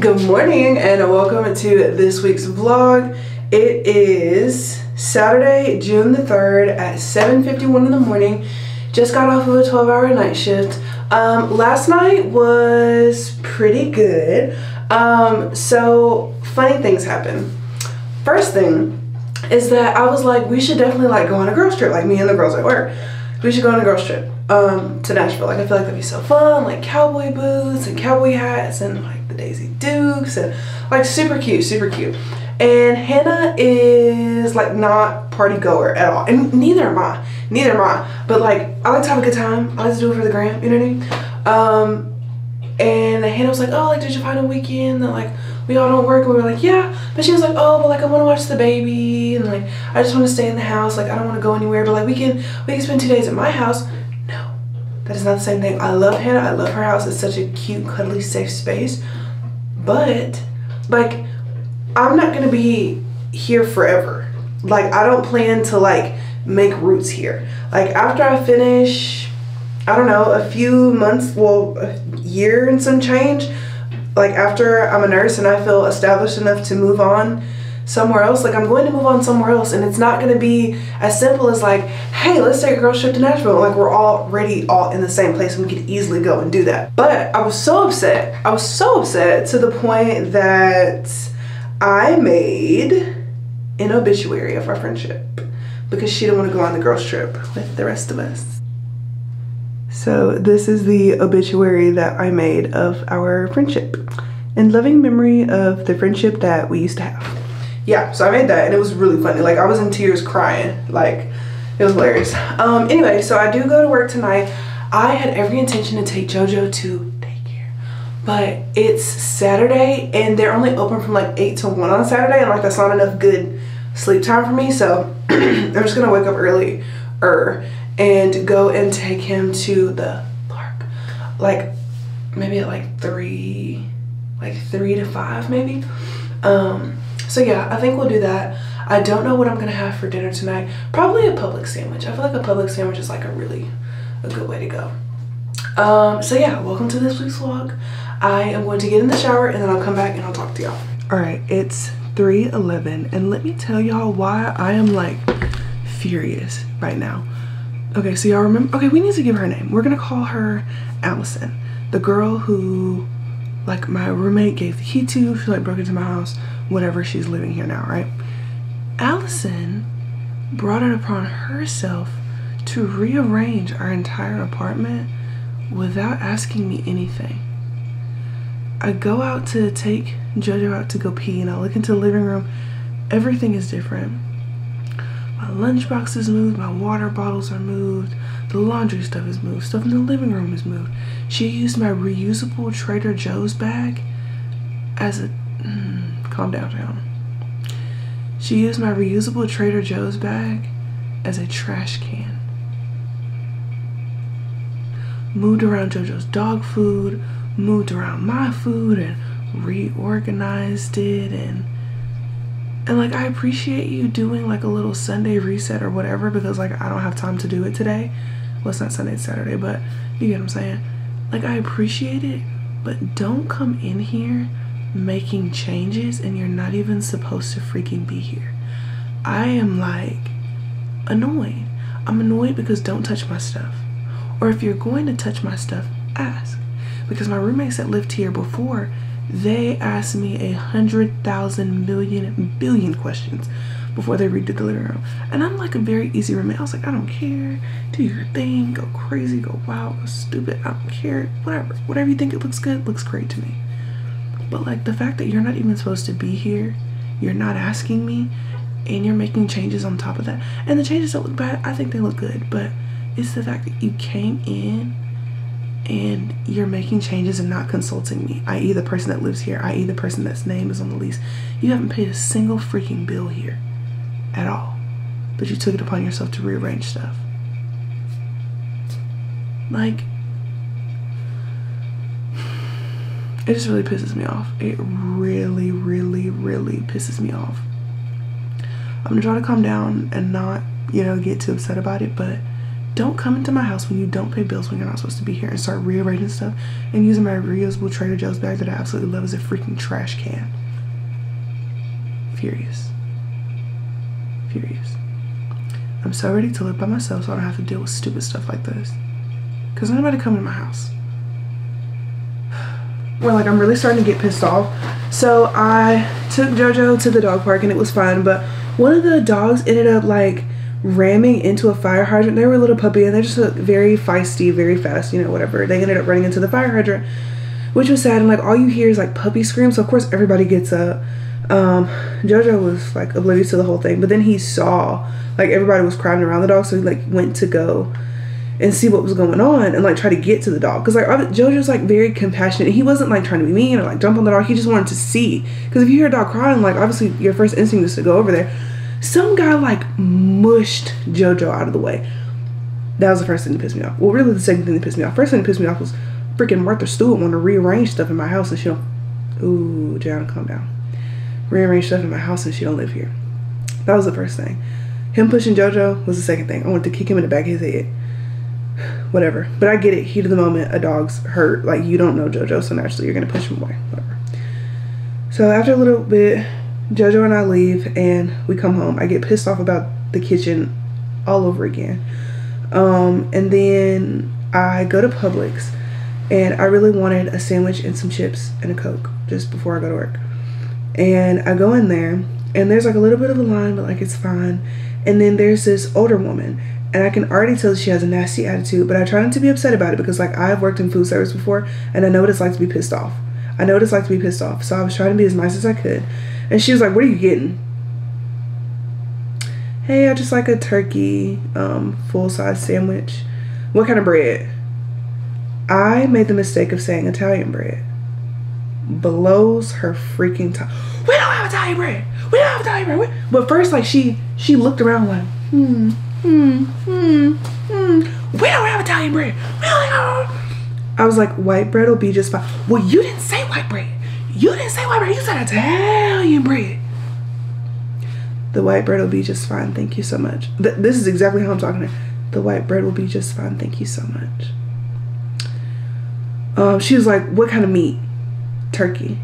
Good morning and welcome to this week's vlog. It is Saturday, June the 3rd at 7.51 in the morning. Just got off of a 12 hour night shift. Um, last night was pretty good. Um, so funny things happen. First thing is that I was like, we should definitely like go on a girls trip, like me and the girls at work. We should go on a girls trip um, to Nashville. Like I feel like that'd be so fun, like cowboy boots and cowboy hats and like the Daisy Dukes and like super cute, super cute. And Hannah is like not party goer at all. And neither am I. Neither am I. But like I like to have a good time. I like to do it for the gram, you know what I mean? Um and Hannah was like, Oh, like did you find a weekend that like we all don't work and we were like, Yeah. But she was like, Oh, but like I wanna watch the baby and like I just wanna stay in the house, like I don't wanna go anywhere, but like we can we can spend two days at my house. That is not the same thing. I love Hannah. I love her house. It's such a cute, cuddly, safe space. But like I'm not gonna be here forever. Like I don't plan to like make roots here. Like after I finish, I don't know, a few months, well, a year and some change, like after I'm a nurse and I feel established enough to move on somewhere else, like I'm going to move on somewhere else and it's not gonna be as simple as like, hey, let's take a girl trip to Nashville. Like we're already all in the same place and we could easily go and do that. But I was so upset. I was so upset to the point that I made an obituary of our friendship because she didn't want to go on the girls trip with the rest of us. So this is the obituary that I made of our friendship in loving memory of the friendship that we used to have yeah, so I made that and it was really funny. Like I was in tears crying. Like it was hilarious. Um, anyway, so I do go to work tonight. I had every intention to take JoJo to daycare, but it's Saturday and they're only open from like 8 to 1 on Saturday and like that's not enough good sleep time for me. So I'm just gonna wake up early er, and go and take him to the park. Like maybe at like 3, like 3 to 5 maybe. Um, so yeah, I think we'll do that. I don't know what I'm gonna have for dinner tonight. Probably a Publix sandwich. I feel like a Publix sandwich is like a really a good way to go. Um, so yeah, welcome to this week's vlog. I am going to get in the shower and then I'll come back and I'll talk to y'all. All right, it's 3.11 and let me tell y'all why I am like furious right now. Okay, so y'all remember, okay, we need to give her a name. We're gonna call her Allison, the girl who like my roommate gave the key to, she like broke into my house, whatever she's living here now, right? Allison brought it upon herself to rearrange our entire apartment without asking me anything. I go out to take Jojo out to go pee and I look into the living room. Everything is different. My lunchbox is moved, my water bottles are moved, the laundry stuff is moved, stuff in the living room is moved. She used my reusable Trader Joe's bag as a. Mm, Calm down, town. She used my reusable Trader Joe's bag as a trash can. Moved around JoJo's dog food, moved around my food, and reorganized it and and like I appreciate you doing like a little Sunday reset or whatever because like I don't have time to do it today. Well, it's not Sunday, it's Saturday, but you get what I'm saying. Like I appreciate it, but don't come in here making changes and you're not even supposed to freaking be here. I am like annoyed. I'm annoyed because don't touch my stuff. Or if you're going to touch my stuff, ask. Because my roommates that lived here before, they asked me a hundred thousand million billion questions before they redid the living room. And I'm like a very easy roommate. I was like, I don't care. Do your thing. Go crazy. Go wild. Go stupid. I don't care. Whatever. Whatever you think it looks good, looks great to me. But like the fact that you're not even supposed to be here, you're not asking me, and you're making changes on top of that. And the changes don't look bad. I think they look good. But it's the fact that you came in and you're making changes and not consulting me, i.e., the person that lives here, i.e., the person that's name is on the lease. You haven't paid a single freaking bill here at all, but you took it upon yourself to rearrange stuff. Like, it just really pisses me off. It really, really, really pisses me off. I'm gonna try to calm down and not, you know, get too upset about it, but don't come into my house when you don't pay bills when you're not supposed to be here and start rearranging stuff and using my reusable Trader Joe's bag that I absolutely love as a freaking trash can. Furious. Furious. I'm so ready to live by myself so I don't have to deal with stupid stuff like this. Because nobody come to my house. Well, like I'm really starting to get pissed off. So I took JoJo to the dog park and it was fun, but one of the dogs ended up like ramming into a fire hydrant. They were a little puppy and they're just very feisty, very fast, you know, whatever. They ended up running into the fire hydrant, which was sad. And like all you hear is like puppy screams. So of course everybody gets up. Um, Jojo was like oblivious to the whole thing, but then he saw like everybody was crowding around the dog, so he like went to go and see what was going on and like try to get to the dog because like Jojo's like very compassionate. He wasn't like trying to be mean or like jump on the dog. He just wanted to see because if you hear a dog crying, like obviously your first instinct is to go over there some guy like mushed JoJo out of the way. That was the first thing that pissed me off. Well, really, the second thing that pissed me off. First thing that pissed me off was freaking Martha Stewart wanting to rearrange stuff in my house and she don't. Ooh, Jana, calm down. Rearrange stuff in my house and she don't live here. That was the first thing. Him pushing JoJo was the second thing. I wanted to kick him in the back of his head. Whatever. But I get it. Heat of the moment, a dog's hurt. Like, you don't know JoJo, so naturally you're going to push him away. Whatever. So after a little bit, Jojo and I leave and we come home. I get pissed off about the kitchen all over again. Um, and then I go to Publix and I really wanted a sandwich and some chips and a Coke just before I go to work. And I go in there and there's like a little bit of a line, but like it's fine. And then there's this older woman and I can already tell she has a nasty attitude, but I try not to be upset about it because like I've worked in food service before and I know what it's like to be pissed off. I know what it's like to be pissed off. So I was trying to be as nice as I could. And she was like, What are you getting? Hey, I just like a turkey um, full size sandwich. What kind of bread? I made the mistake of saying Italian bread. Blows her freaking top. We don't have Italian bread. We don't have Italian bread. But first, like she she looked around like, hmm, hmm, hmm, hmm. We don't have Italian bread. I was like, white bread will be just fine. Well, you didn't say white bread. You didn't say white bread. You said Italian bread. The white bread will be just fine. Thank you so much. Th this is exactly how I'm talking to. The white bread will be just fine. Thank you so much. Um, she was like, what kind of meat? Turkey.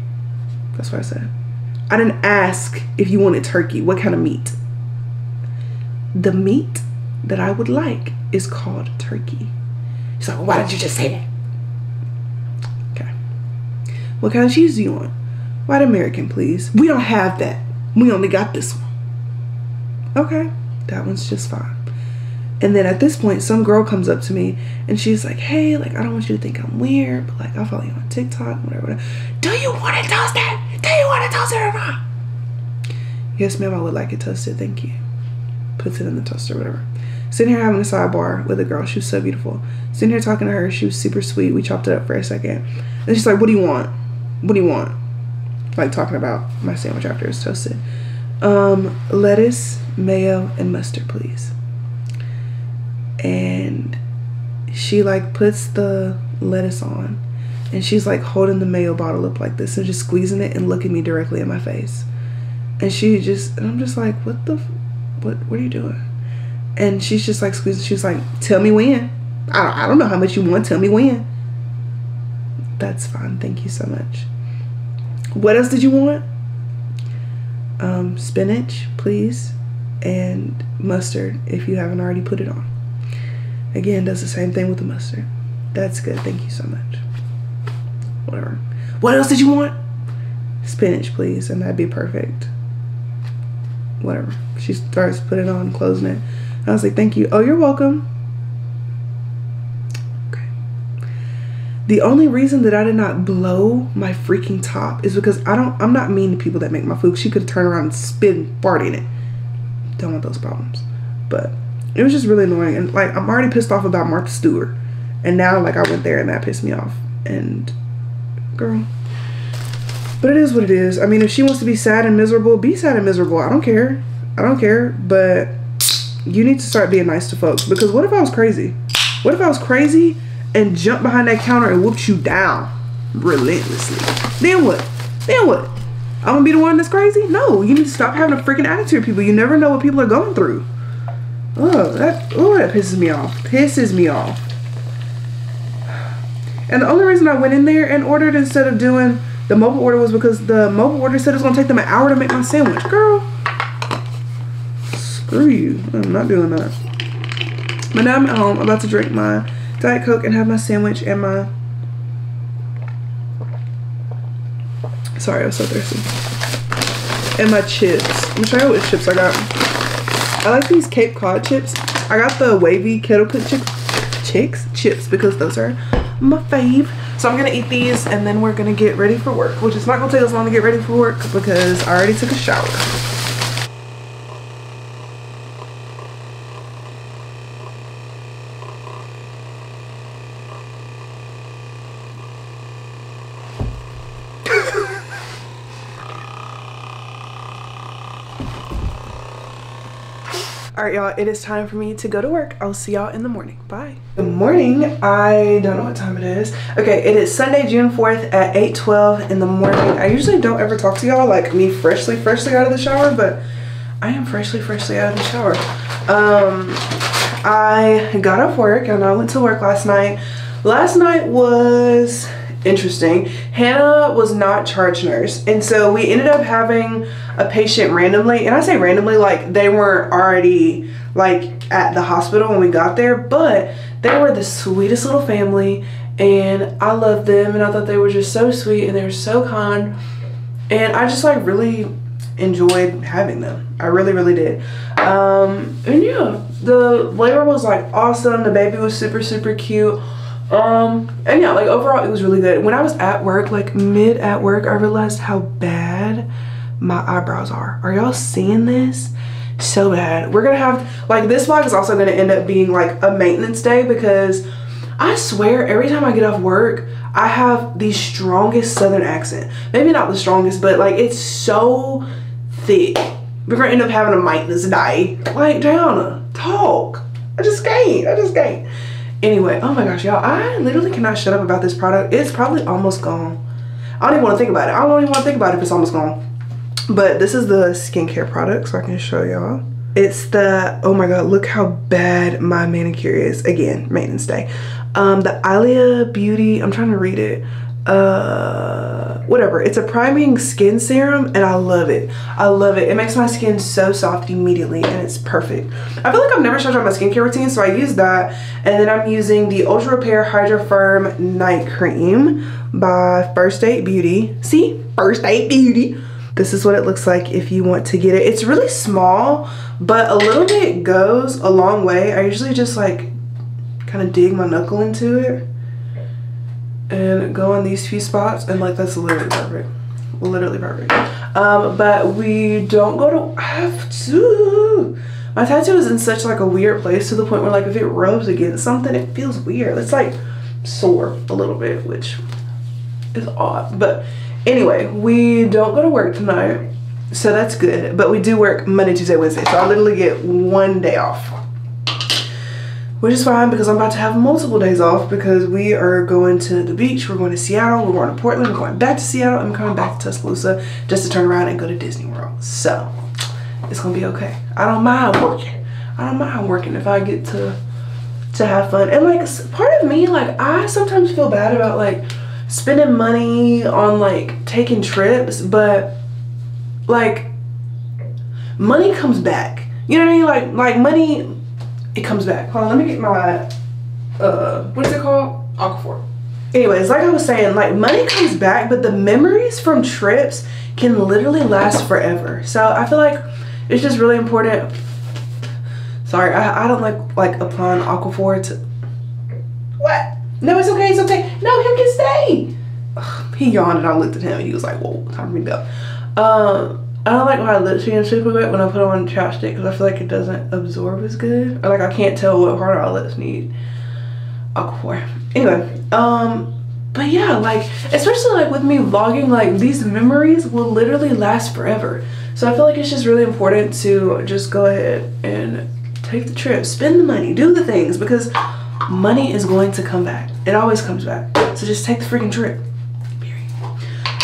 That's what I said. I didn't ask if you wanted turkey. What kind of meat? The meat that I would like is called turkey. She's like, well, why didn't you just say that? Okay. What kind of cheese do you want? White American, please. We don't have that. We only got this one. Okay, that one's just fine. And then at this point, some girl comes up to me and she's like, hey, like, I don't want you to think I'm weird, but like, I'll follow you on TikTok, whatever, whatever. Do you want it toasted? Do you want it toasted or not? Yes, ma'am, I would like it toasted. Thank you. Puts it in the toaster, whatever. Sitting here having a sidebar with a girl. She was so beautiful. Sitting here talking to her. She was super sweet. We chopped it up for a second. And she's like, what do you want? what do you want? Like talking about my sandwich after it's toasted. Um, lettuce, mayo, and mustard, please. And she like puts the lettuce on and she's like holding the mayo bottle up like this and just squeezing it and looking me directly in my face. And she just, and I'm just like, what the, what, what are you doing? And she's just like squeezing, she's like, tell me when. I don't, I don't know how much you want, tell me when. That's fine, thank you so much. What else did you want? Um, spinach, please, and mustard if you haven't already put it on. Again, does the same thing with the mustard. That's good. Thank you so much. Whatever. What else did you want? Spinach, please, and that'd be perfect. Whatever. She starts putting on, closing it. I was like, thank you. Oh, you're welcome. Okay. The only reason that I did not blow my freaking top is because I don't I'm not mean to people that make my food. She could turn around and spin fart in it. Don't want those problems. But it was just really annoying. And like I'm already pissed off about Martha Stewart. And now like I went there and that pissed me off. And girl. But it is what it is. I mean if she wants to be sad and miserable, be sad and miserable. I don't care. I don't care. But you need to start being nice to folks. Because what if I was crazy? What if I was crazy and jumped behind that counter and whooped you down relentlessly. Then what? Then what? I'm gonna be the one that's crazy? No, you need to stop having a freaking attitude, people. You never know what people are going through. Oh, that oh that pisses me off. Pisses me off. And the only reason I went in there and ordered instead of doing the mobile order was because the mobile order said it was gonna take them an hour to make my sandwich. Girl. Screw you. I'm not doing that. But now I'm at home, about to drink my Diet Coke and have my sandwich and my Sorry, I was so thirsty. And my chips. I'm gonna show you what chips I got. I like these Cape Cod chips. I got the wavy kettle cooked chips, chicks chips because those are my fave. So I'm gonna eat these and then we're gonna get ready for work, which is not gonna take us long to get ready for work because I already took a shower. All right, y'all, it is time for me to go to work. I'll see y'all in the morning. Bye. Good morning. I don't know what time it is. Okay, it is Sunday, June 4th at 8.12 in the morning. I usually don't ever talk to y'all like me freshly, freshly out of the shower, but I am freshly, freshly out of the shower. Um, I got off work and I went to work last night. Last night was interesting. Hannah was not charge nurse. And so we ended up having a patient randomly. And I say randomly, like they weren't already like at the hospital when we got there, but they were the sweetest little family. And I loved them and I thought they were just so sweet and they were so kind. And I just like really enjoyed having them. I really, really did. Um, and yeah, the labor was like awesome. The baby was super, super cute um, and yeah, like overall, it was really good. When I was at work, like mid at work, I realized how bad my eyebrows are. Are y'all seeing this? So bad. We're gonna have, like this vlog is also gonna end up being like a maintenance day because I swear every time I get off work, I have the strongest southern accent. Maybe not the strongest, but like it's so thick. We're gonna end up having a maintenance day. Like, Diana, talk. I just can't. I just can't. Anyway, oh my gosh, y'all, I literally cannot shut up about this product. It's probably almost gone. I don't even want to think about it. I don't even want to think about it if it's almost gone. But this is the skincare product, so I can show y'all. It's the, oh my god, look how bad my manicure is. Again, maintenance day. Um, the Ilia Beauty, I'm trying to read it uh whatever. It's a priming skin serum and i love it. I love it. It makes my skin so soft immediately and it's perfect. I feel like i've never showed you my skincare routine so i use that. And then i'm using the ultra repair hydra firm night cream by first aid beauty. See? First aid beauty. This is what it looks like if you want to get it. It's really small but a little bit goes a long way. I usually just like kind of dig my knuckle into it and go on these few spots and like that's literally perfect. Literally perfect. Um but we don't go to have to my tattoo is in such like a weird place to the point where like if it rubs against something it feels weird. It's like sore a little bit which is odd. But anyway we don't go to work tonight so that's good. But we do work monday tuesday wednesday. So i literally get one day off which is fine because I'm about to have multiple days off because we are going to the beach, we're going to Seattle, we're going to Portland, we're going back to Seattle, I'm coming back to Tuscaloosa just to turn around and go to Disney World. So, it's gonna be okay. I don't mind working. I don't mind working if I get to to have fun. And like part of me, like I sometimes feel bad about like spending money on like taking trips, but like money comes back. You know what I mean? Like like money it comes back. Hold on, let me get my, uh, what is it called? Aquaphor. Anyways, like I was saying, like money comes back, but the memories from trips can literally last forever. So I feel like it's just really important. Sorry, I, I don't like like applying Aquaphor to, what? No, it's okay, it's okay. No, him can stay. Ugh, he yawned and I looked at him and he was like, whoa, time to go. Um, I don't like my lips being super wet when I put on chapstick because I feel like it doesn't absorb as good. Or like I can't tell what part of our lips need Aquaphor. Anyway, um, but yeah, like, especially like with me vlogging, like these memories will literally last forever. So I feel like it's just really important to just go ahead and take the trip, spend the money, do the things because money is going to come back. It always comes back. So just take the freaking trip.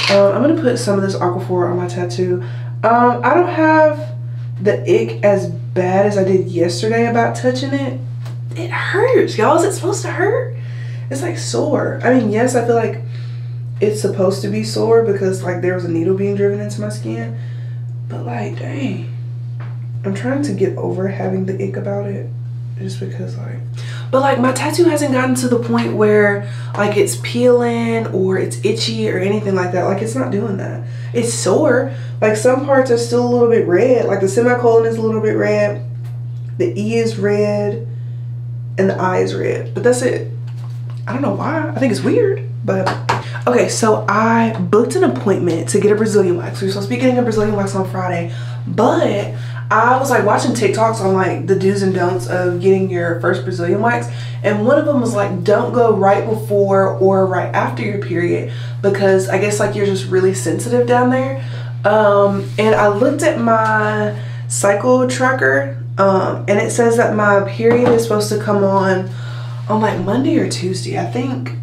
Um, I'm gonna put some of this Aquaphor on my tattoo. Um, I don't have the ick as bad as I did yesterday about touching it, it hurts. Y'all, is it supposed to hurt? It's like sore. I mean, yes, I feel like it's supposed to be sore because like there was a needle being driven into my skin. But like, dang. I'm trying to get over having the ick about it. Just because like but like my tattoo hasn't gotten to the point where like it's peeling or it's itchy or anything like that. Like it's not doing that. It's sore. Like some parts are still a little bit red. Like the semicolon is a little bit red. The E is red. And the I is red. But that's it. I don't know why. I think it's weird. But okay, so I booked an appointment to get a Brazilian wax. We were supposed to be getting a Brazilian wax on Friday. But I was like watching TikToks on like the do's and don'ts of getting your first Brazilian wax, and one of them was like, don't go right before or right after your period because I guess like you're just really sensitive down there. Um, and I looked at my cycle tracker, um, and it says that my period is supposed to come on on like Monday or Tuesday. I think,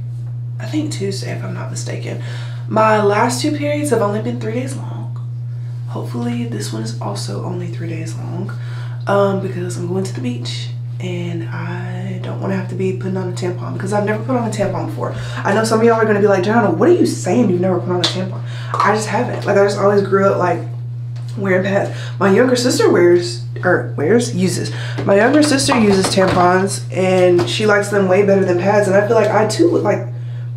I think Tuesday if I'm not mistaken. My last two periods have only been three days long hopefully this one is also only three days long um, because I'm going to the beach and I don't want to have to be putting on a tampon because I've never put on a tampon before. I know some of y'all are going to be like, Joanna, what are you saying you've never put on a tampon? I just haven't. Like I just always grew up like wearing pads. My younger sister wears or wears uses. My younger sister uses tampons and she likes them way better than pads and I feel like I too would like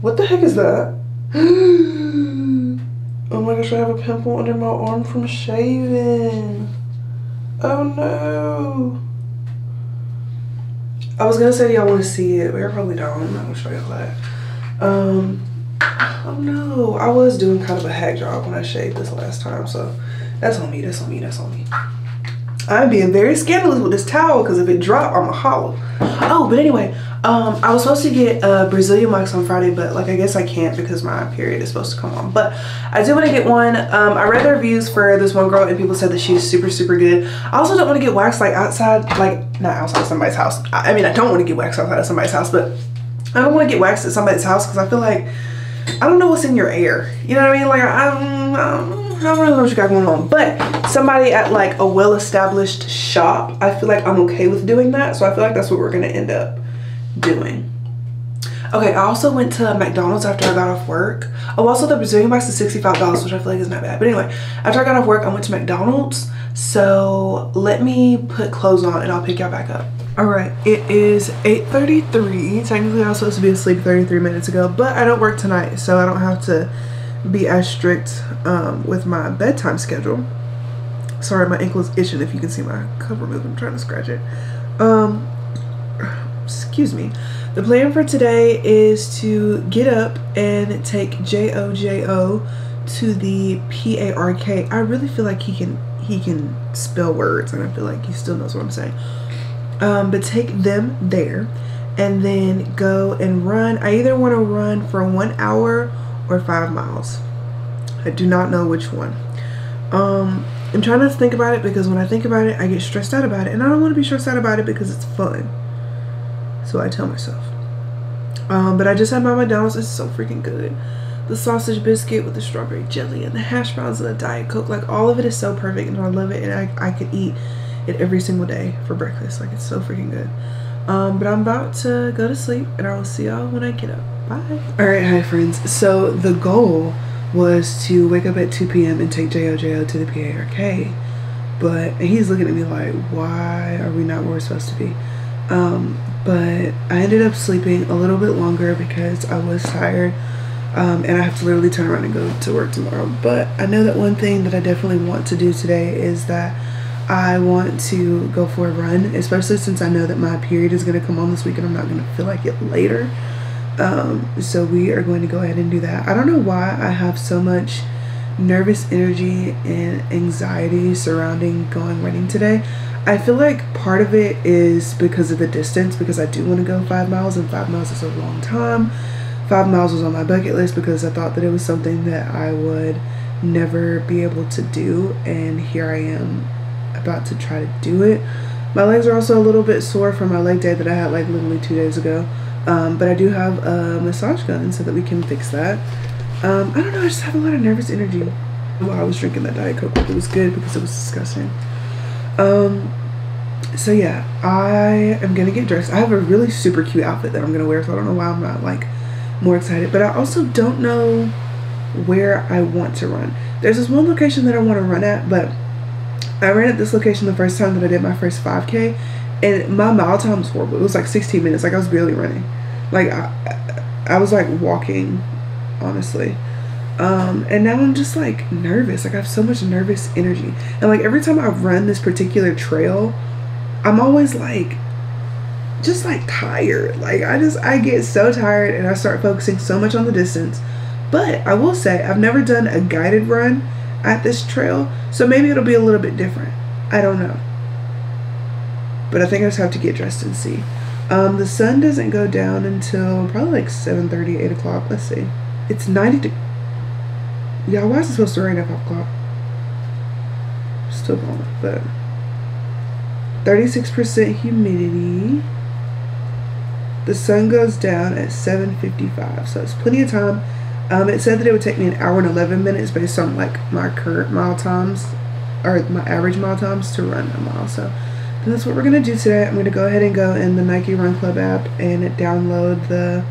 what the heck is that? Oh my gosh, I have a pimple under my arm from shaving. Oh no. I was gonna say y'all wanna see it, but I probably don't. I'm not gonna show y'all that. Um, oh no. I was doing kind of a hack job when I shaved this last time, so that's on me, that's on me, that's on me. I'm being very scandalous with this towel because if it drop, I'm a hollow. Oh, but anyway, um, I was supposed to get a Brazilian wax on Friday, but like I guess I can't because my period is supposed to come on. But I do want to get one. Um, I read the reviews for this one girl and people said that she's super, super good. I also don't want to get wax like outside, like not outside somebody's house. I, I mean, I don't want to get wax outside of somebody's house, but I don't want to get waxed at somebody's house because I feel like, I don't know what's in your air. You know what I mean? Like, I, I, I I don't really know what you got going on. But somebody at like a well-established shop, I feel like I'm okay with doing that. So I feel like that's what we're gonna end up doing. Okay, I also went to McDonald's after I got off work. Oh, also the Brazilian box is $65, which I feel like is not bad. But anyway, after I got off work, I went to McDonald's. So let me put clothes on and I'll pick y'all back up. All right, it is 8.33. Technically, I was supposed to be asleep 33 minutes ago, but I don't work tonight, so I don't have to be as strict um, with my bedtime schedule. Sorry, my ankle is itching if you can see my cover move. I'm trying to scratch it. Um, excuse me. The plan for today is to get up and take J-O-J-O to the P-A-R-K. I really feel like he can he can spell words and I feel like he still knows what I'm saying. Um, but take them there and then go and run. I either want to run for one hour or five miles. I do not know which one. Um, I'm trying not to think about it because when I think about it, I get stressed out about it. And I don't want to be stressed out about it because it's fun. So I tell myself. Um, but I just had my McDonald's. It's so freaking good. The sausage biscuit with the strawberry jelly and the hash browns and the Diet Coke. Like all of it is so perfect and I love it. And I, I could eat it every single day for breakfast. Like it's so freaking good. Um, but I'm about to go to sleep and I will see y'all when I get up. Bye. All right, hi friends. So the goal was to wake up at 2 p.m. and take JOJO to the PARK. But he's looking at me like, why are we not where we're supposed to be? Um, but I ended up sleeping a little bit longer because I was tired. Um, and I have to literally turn around and go to work tomorrow. But I know that one thing that I definitely want to do today is that I want to go for a run, especially since I know that my period is going to come on this week and I'm not going to feel like it later. Um, so we are going to go ahead and do that. I don't know why I have so much nervous energy and anxiety surrounding going running today. I feel like part of it is because of the distance because I do want to go five miles and five miles is a long time. Five miles was on my bucket list because I thought that it was something that I would never be able to do and here I am about to try to do it. My legs are also a little bit sore from my leg day that I had like literally two days ago. Um, but I do have a massage gun so that we can fix that. Um, I don't know, I just have a lot of nervous energy while I was drinking that Diet Coke. It was good because it was disgusting. Um, so yeah, I am gonna get dressed. I have a really super cute outfit that I'm gonna wear, so I don't know why I'm not like more excited. But I also don't know where I want to run. There's this one location that I want to run at, but I ran at this location the first time that I did my first 5K, and my mile time was horrible. It was like 16 minutes. Like I was barely running. Like I, I was like walking, honestly. Um, and now I'm just like nervous. Like I have so much nervous energy, and like every time I run this particular trail, I'm always like just like tired. Like I just I get so tired and I start focusing so much on the distance. But I will say I've never done a guided run at this trail, so maybe it'll be a little bit different. I don't know. But I think I just have to get dressed and see. Um, the sun doesn't go down until probably like 7 30, 8 o'clock. Let's see. It's 90 de- Yeah, why is it supposed to rain at 5 o'clock? Still going, but 36% humidity. The sun goes down at 7.55, so it's plenty of time. Um, it said that it would take me an hour and 11 minutes based on like my current mile times or my average mile times to run a mile. So that's what we're going to do today. I'm going to go ahead and go in the Nike Run Club app and download the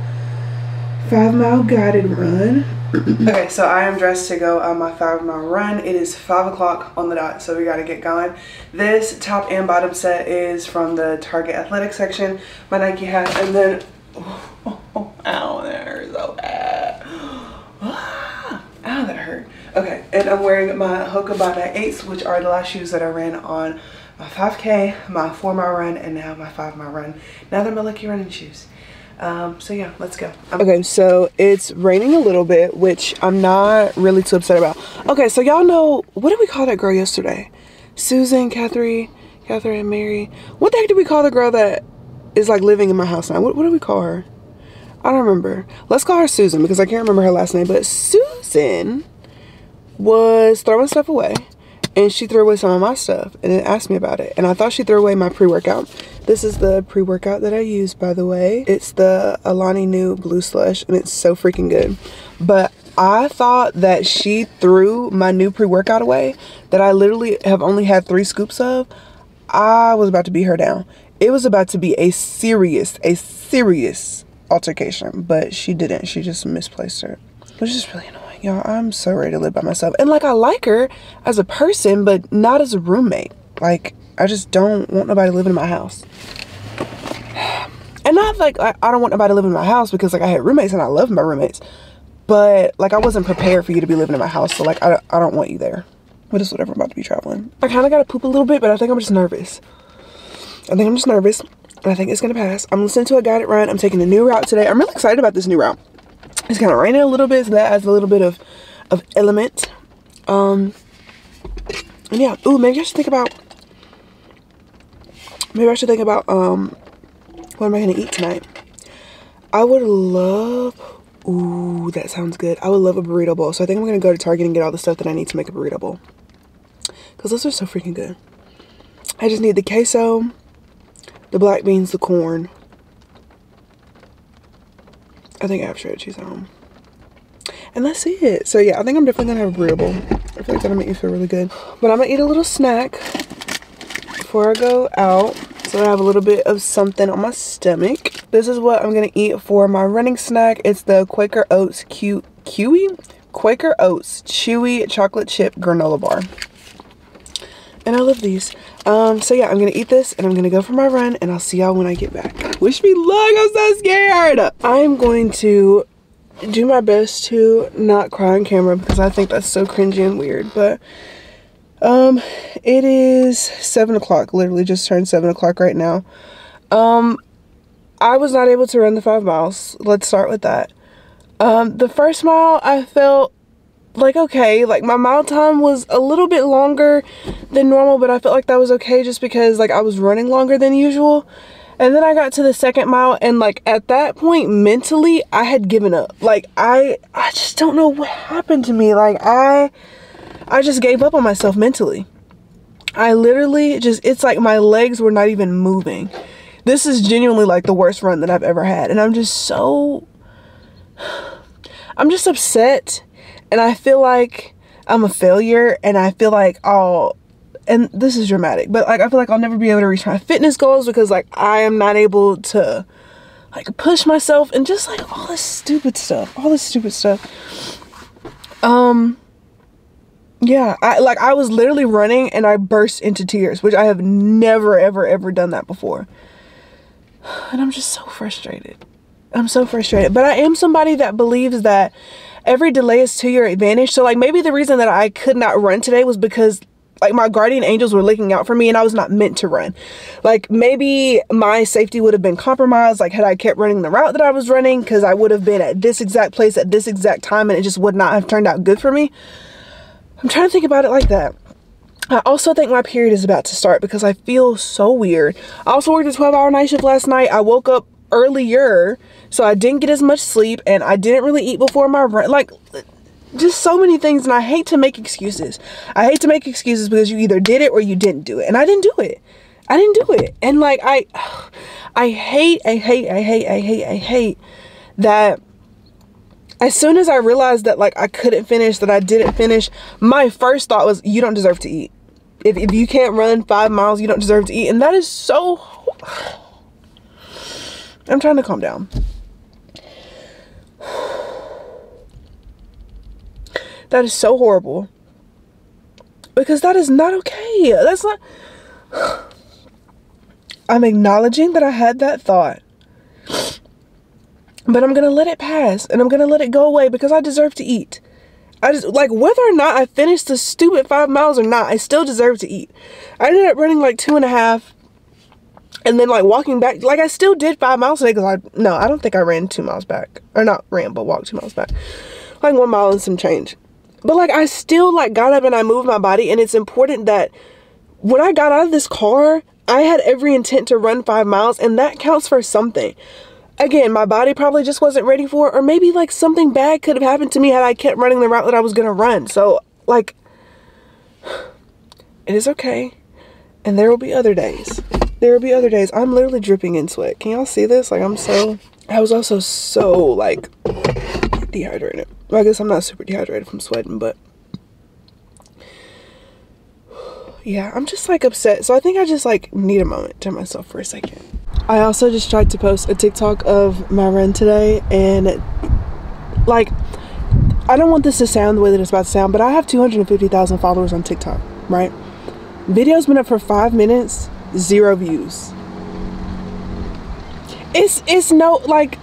five mile guided run. okay, so I am dressed to go on my five mile run. It is five o'clock on the dot, so we got to get going. This top and bottom set is from the Target athletic section. My Nike hat, and then, oh, oh, oh ow, that hurt so bad. Ah, ow, that hurt. Okay, and I'm wearing my Hoka by 8s, which are the last shoes that I ran on my 5K, my 4 mile run, and now my 5 mile run. Now they're my lucky running shoes. Um, so yeah, let's go. Okay, so it's raining a little bit, which I'm not really too upset about. Okay, so y'all know, what did we call that girl yesterday? Susan, Catherine, Catherine, Mary. What the heck did we call the girl that is like living in my house now? What, what do we call her? I don't remember. Let's call her Susan because I can't remember her last name. But Susan was throwing stuff away and she threw away some of my stuff and then asked me about it. And I thought she threw away my pre-workout. This is the pre-workout that I use by the way. It's the Alani Nu Blue Slush and it's so freaking good. But I thought that she threw my new pre-workout away that I literally have only had three scoops of. I was about to beat her down. It was about to be a serious a serious altercation but she didn't. She just misplaced it which is really annoying Y'all, I'm so ready to live by myself. And like, I like her as a person, but not as a roommate. Like, I just don't want nobody living in my house. And not like I, I don't want nobody living in my house because like I had roommates and I love my roommates. But like I wasn't prepared for you to be living in my house. So like I, I don't want you there. But it's whatever, I'm about to be traveling. I kind of got to poop a little bit, but I think I'm just nervous. I think I'm just nervous. And I think it's going to pass. I'm listening to a guided run. I'm taking a new route today. I'm really excited about this new route it's kind of raining a little bit so that adds a little bit of of element. Um and yeah ooh maybe i should think about maybe i should think about um what am i gonna eat tonight? I would love ooh that sounds good. I would love a burrito bowl so i think i'm gonna go to target and get all the stuff that i need to make a burrito bowl. Because those are so freaking good. I just need the queso the black beans the corn I think I have shredded cheese at home. And that's it. So yeah, I think I'm definitely gonna have a burrito. I feel like that'll make me feel really good. But I'm gonna eat a little snack before I go out. So I have a little bit of something on my stomach. This is what I'm gonna eat for my running snack. It's the Quaker Oats Q Kiwi? Quaker Oats Chewy Chocolate Chip Granola Bar. And I love these. Um, so yeah, I'm gonna eat this and I'm gonna go for my run and I'll see y'all when I get back. Wish me luck, I'm so scared. I'm going to do my best to not cry on camera because I think that's so cringy and weird, but um, it is seven o'clock, literally just turned seven o'clock right now. Um, I was not able to run the five miles. Let's start with that. Um, the first mile I felt like okay like my mile time was a little bit longer than normal but I felt like that was okay just because like I was running longer than usual. And then I got to the second mile and like at that point mentally I had given up. Like I I just don't know what happened to me. Like I I just gave up on myself mentally. I literally just it's like my legs were not even moving. This is genuinely like the worst run that I've ever had and I'm just so I'm just upset and I feel like I'm a failure and I feel like oh and this is dramatic, but like I feel like I'll never be able to reach my fitness goals because like I am not able to like push myself and just like all this stupid stuff, all this stupid stuff. Um yeah, I like I was literally running and I burst into tears, which I have never ever ever done that before. And I'm just so frustrated. I'm so frustrated. But I am somebody that believes that every delay is to your advantage. So like maybe the reason that I could not run today was because like my guardian angels were looking out for me and I was not meant to run. Like maybe my safety would have been compromised like had I kept running the route that I was running because I would have been at this exact place at this exact time and it just would not have turned out good for me. I'm trying to think about it like that. I also think my period is about to start because I feel so weird. I also worked a 12 hour night shift last night. I woke up earlier so I didn't get as much sleep and I didn't really eat before my run. Like just so many things and I hate to make excuses. I hate to make excuses because you either did it or you didn't do it. And I didn't do it. I didn't do it. And like I I hate, I hate, I hate, I hate, I hate that as soon as I realized that like I couldn't finish, that I didn't finish, my first thought was you don't deserve to eat. If, if you can't run five miles, you don't deserve to eat. And that is so I'm trying to calm down. That is so horrible. Because that is not okay. That's not. I'm acknowledging that I had that thought. But I'm going to let it pass and I'm going to let it go away because I deserve to eat. I just like whether or not I finished the stupid five miles or not, I still deserve to eat. I ended up running like two and a half and then like walking back like i still did five miles today because i no i don't think i ran two miles back. Or not ran but walked two miles back. Like one mile and some change. But like i still like got up and i moved my body and it's important that when i got out of this car i had every intent to run five miles and that counts for something. Again my body probably just wasn't ready for it or maybe like something bad could have happened to me had i kept running the route that i was gonna run. So like it is okay. And there will be other days there will be other days I'm literally dripping in sweat. Can y'all see this? Like I'm so I was also so like dehydrated. Well, I guess I'm not super dehydrated from sweating, but yeah, I'm just like upset. So I think I just like need a moment to myself for a second. I also just tried to post a TikTok of my run today and like I don't want this to sound the way that it's about to sound, but I have 250,000 followers on TikTok, right? Video's been up for five minutes zero views. It's it's no like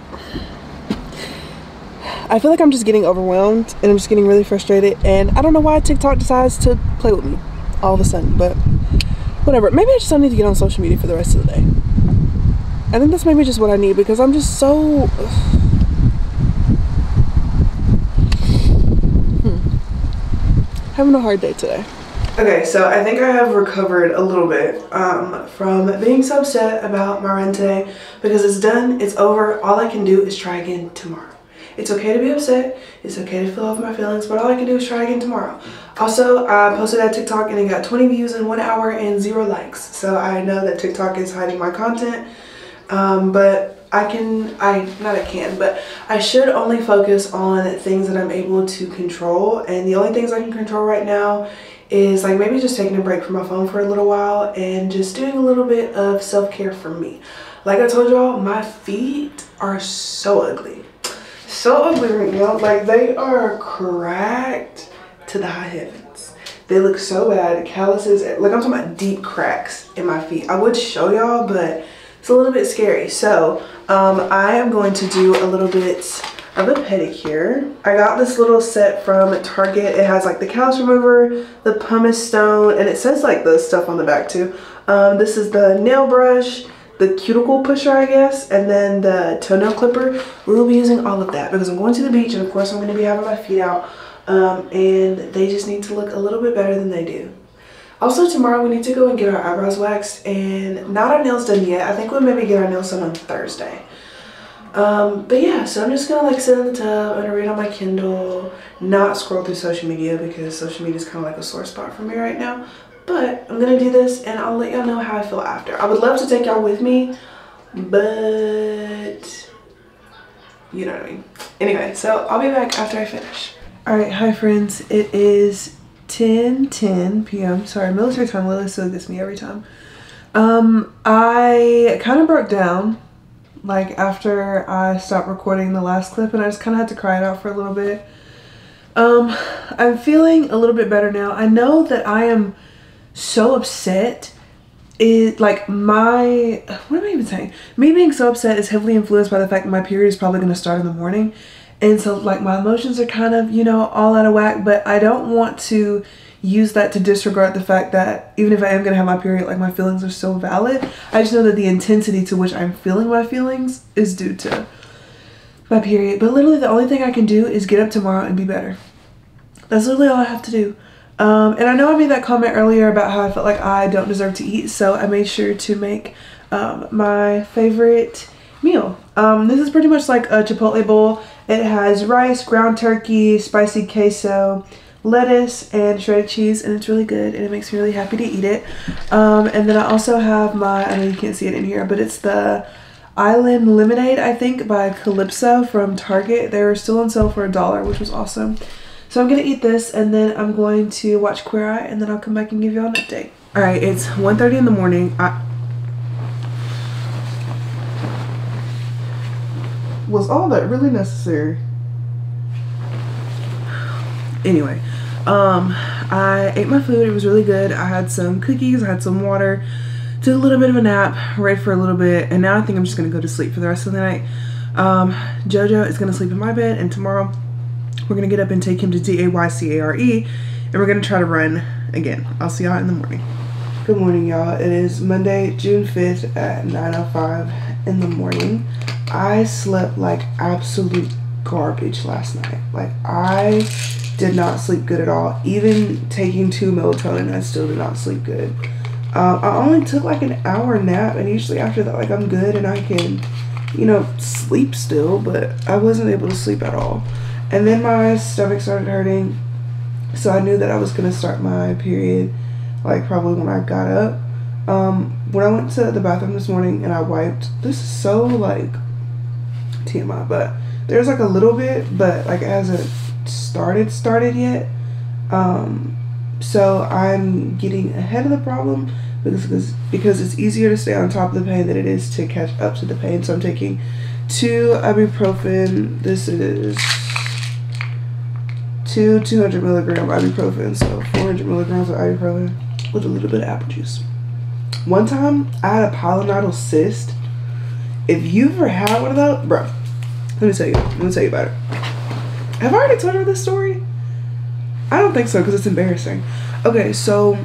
I feel like I'm just getting overwhelmed and I'm just getting really frustrated and I don't know why TikTok decides to play with me all of a sudden, but whatever. Maybe I just don't need to get on social media for the rest of the day. I think that's maybe just what I need because I'm just so hmm. having a hard day today. Okay, so I think I have recovered a little bit um, from being so upset about my run today because it's done, it's over. All I can do is try again tomorrow. It's okay to be upset. It's okay to feel off my feelings, but all I can do is try again tomorrow. Also, I posted that TikTok and it got 20 views in one hour and zero likes. So I know that TikTok is hiding my content, um, but I can, I, not I can, but I should only focus on things that I'm able to control. And the only things I can control right now is like maybe just taking a break from my phone for a little while and just doing a little bit of self-care for me. Like I told y'all, my feet are so ugly. So ugly right now. Like they are cracked to the high heavens. They look so bad. Calluses, like I'm talking about deep cracks in my feet. I would show y'all, but it's a little bit scary. So um, I am going to do a little bit of a pedicure. I got this little set from Target. It has like the callus remover, the pumice stone, and it says like the stuff on the back too. Um, this is the nail brush, the cuticle pusher, I guess, and then the toenail clipper. We will be using all of that because I'm going to the beach and of course I'm going to be having my feet out um, and they just need to look a little bit better than they do. Also tomorrow we need to go and get our eyebrows waxed and not our nails done yet. I think we'll maybe get our nails done on Thursday. Um, but yeah, so I'm just gonna like sit in the tub, gonna read on my Kindle, not scroll through social media because social media is kind of like a sore spot for me right now. But I'm gonna do this and I'll let y'all know how I feel after. I would love to take y'all with me, but you know what I mean. Anyway, so I'll be back after I finish. All right, hi friends. It is 10 10 p.m. Sorry, military time literally still gets me every time. Um, I kind of broke down like after I stopped recording the last clip and I just kind of had to cry it out for a little bit. Um, I'm feeling a little bit better now. I know that I am so upset. It like my what am I even saying? Me being so upset is heavily influenced by the fact that my period is probably going to start in the morning. And so like my emotions are kind of, you know, all out of whack, but I don't want to use that to disregard the fact that even if I am to have my period, like my feelings are so valid. I just know that the intensity to which I'm feeling my feelings is due to my period. But literally the only thing I can do is get up tomorrow and be better. That's literally all I have to do. Um, and I know I made that comment earlier about how I felt like I don't deserve to eat, so I made sure to make um, my favorite meal. Um, this is pretty much like a Chipotle bowl. It has rice, ground turkey, spicy queso, lettuce, and shredded cheese, and it's really good, and it makes me really happy to eat it. Um, and then I also have my, I know you can't see it in here, but it's the Island Lemonade, I think, by Calypso from Target. They were still on sale for a dollar, which was awesome. So I'm going to eat this and then I'm going to watch Queer Eye and then I'll come back and give you all an update. Alright, it's 1.30 in the morning. I Was all that really necessary? Anyway, um, I ate my food. It was really good. I had some cookies. I had some water. Took a little bit of a nap. Read for a little bit. And now I think I'm just to go to sleep for the rest of the night. Um, Jojo is to sleep in my bed. And tomorrow we're to get up and take him to D-A-Y-C-A-R-E. And we're to try to run again. I'll see y'all in the morning. Good morning, y'all. It is Monday, June 5th at 9.05 in the morning. I slept like absolute garbage last night. Like, I did not sleep good at all. Even taking two melatonin, I still did not sleep good. Um, I only took like an hour nap, and usually after that, like, I'm good and I can, you know, sleep still, but I wasn't able to sleep at all. And then my stomach started hurting. So I knew that I was going to start my period like probably when I got up. Um, when I went to the bathroom this morning and I wiped, this is so like TMI, but there's like a little bit, but like it hasn't started started yet. Um, so I'm getting ahead of the problem because because it's easier to stay on top of the pain than it is to catch up to the pain. So I'm taking two ibuprofen. This is two 200 milligram ibuprofen, so 400 milligrams of ibuprofen with a little bit of apple juice. One time, I had a pilonidal cyst. If you've ever had one of those, bro, let me tell you. Let me tell you about it. Have I already told her this story? I don't think so because it's embarrassing. Okay, so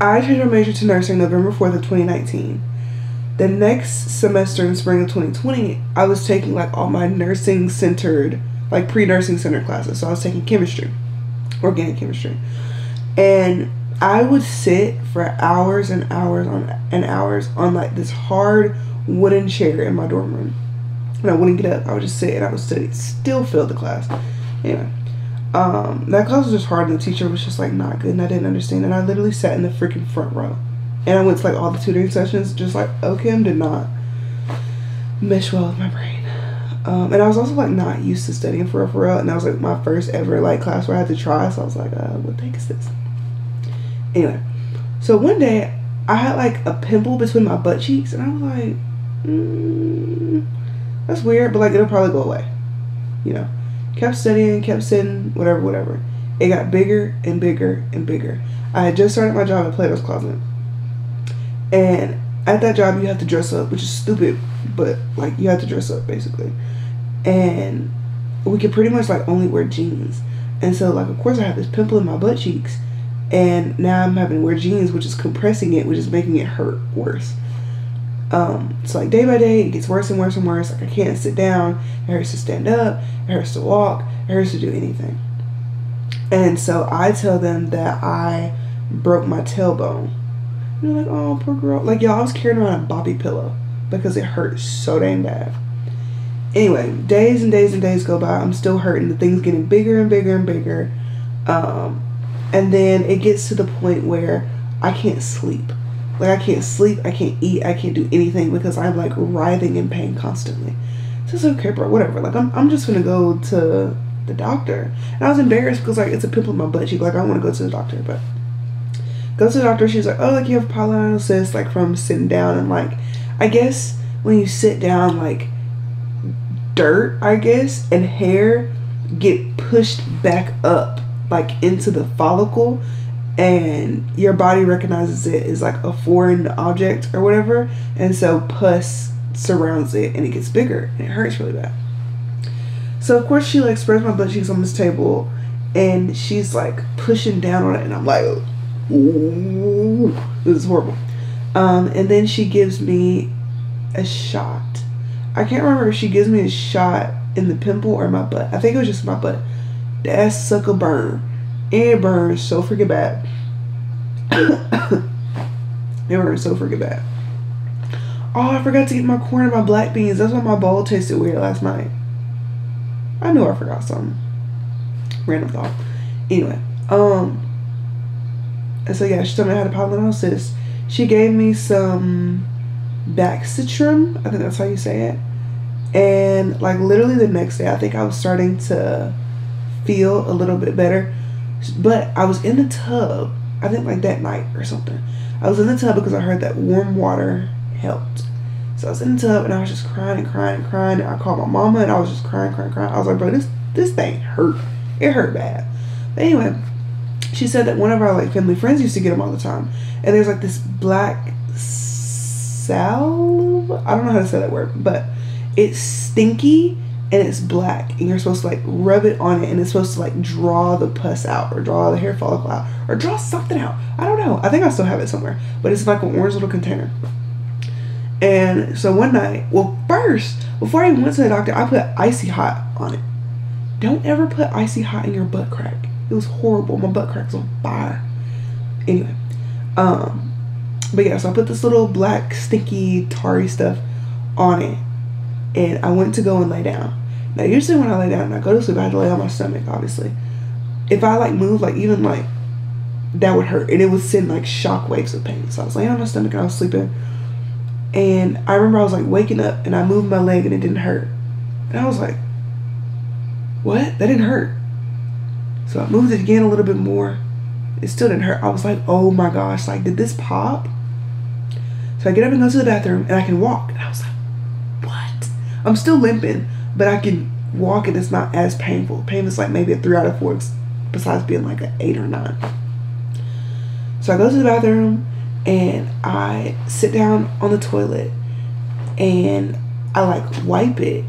I changed my major to nursing November 4th of 2019. The next semester in spring of 2020, I was taking like all my nursing centered like pre-nursing center classes. So I was taking chemistry, organic chemistry. And I would sit for hours and hours on and hours on like this hard wooden chair in my dorm room. And I wouldn't get up. I would just sit and I would study. Still failed the class. Anyway. Um, that class was just hard and the teacher was just like not good and I didn't understand and I literally sat in the freaking front row. And I went to like all the tutoring sessions just like OChem did not mesh well with my brain. Um, and I was also like not used to studying for real, for real. And that was like my first ever like class where I had to try. So I was like, uh, what the heck is this? Anyway, so one day I had like a pimple between my butt cheeks, and I was like, mm, that's weird, but like it'll probably go away. You know, kept studying, kept sitting, whatever, whatever. It got bigger and bigger and bigger. I had just started my job at Plato's Closet, and at that job you have to dress up, which is stupid, but like you have to dress up basically and we could pretty much like only wear jeans. And so like of course I have this pimple in my butt cheeks and now I'm having to wear jeans which is compressing it, which is making it hurt worse. Um, so like day by day it gets worse and worse and worse. Like I can't sit down, it hurts to stand up, it hurts to walk, it hurts to do anything. And so I tell them that I broke my tailbone. And they're like, oh poor girl. Like y'all I was carrying around a Boppy pillow because it hurt so dang bad. Anyway, days and days and days go by. I'm still hurting. The thing's getting bigger and bigger and bigger. Um, and then it gets to the point where I can't sleep. Like I can't sleep, I can't eat, I can't do anything because I'm like writhing in pain constantly. So it's okay, bro. Whatever. Like I'm, I'm just gonna go to the doctor. And I was embarrassed because like it's a pimple in my butt cheek. Like I don't want to go to the doctor, but go to the doctor. She's like, oh, like you have cyst, like from sitting down and like, I guess when you sit down, like dirt, I guess, and hair get pushed back up like into the follicle and your body recognizes it as like a foreign object or whatever and so pus surrounds it and it gets bigger and it hurts really bad. So of course she like spreads my butt cheeks on this table and she's like pushing down on it and i'm like Ooh, this is horrible. Um, and then she gives me a shot. I can't remember if she gives me a shot in the pimple or my butt. I think it was just my butt. That sucker burn it burns so freaking bad. it burns so freaking bad. Oh, I forgot to eat my corn and my black beans. That's why my bowl tasted weird last night. I knew I forgot something. Random thought. Anyway, um, and so yeah, she told me I had a pilonidal She gave me some Baxitrum. I think that's how you say it. And like literally the next day, I think I was starting to feel a little bit better. But I was in the tub, I think like that night or something. I was in the tub because I heard that warm water helped. So I was in the tub and I was just crying and crying and crying. And I called my mama and I was just crying, crying, crying. I was like, bro, this this thing hurt. It hurt bad. But anyway, she said that one of our like family friends used to get them all the time. And there's like this black salve. I don't know how to say that word, but it's stinky and it's black and you're supposed to like rub it on it and it's supposed to like draw the pus out or draw the hair follicle out or draw something out. I don't know. I think I still have it somewhere, but it's like an orange little container. And so one night, well, first, before I went to the doctor, I put icy hot on it. Don't ever put icy hot in your butt crack. It was horrible. My butt crack's on fire. Anyway, um, but yeah, so I put this little black, stinky, tarry stuff on it and I went to go and lay down. Now, usually when I lay down and I go to sleep, I have to lay on my stomach, obviously. If I like move, like even like that would hurt, and it would send like shock waves of pain. So I was laying on my stomach and I was sleeping, and I remember I was like waking up and I moved my leg and it didn't hurt, and I was like, "What? That didn't hurt." So I moved it again a little bit more. It still didn't hurt. I was like, "Oh my gosh! Like, did this pop?" So I get up and go to the bathroom and I can walk, and I was like? I'm still limping, but I can walk and it's not as painful. Pain is like maybe a three out of four, besides being like an eight or nine. So I go to the bathroom and I sit down on the toilet and I like wipe it.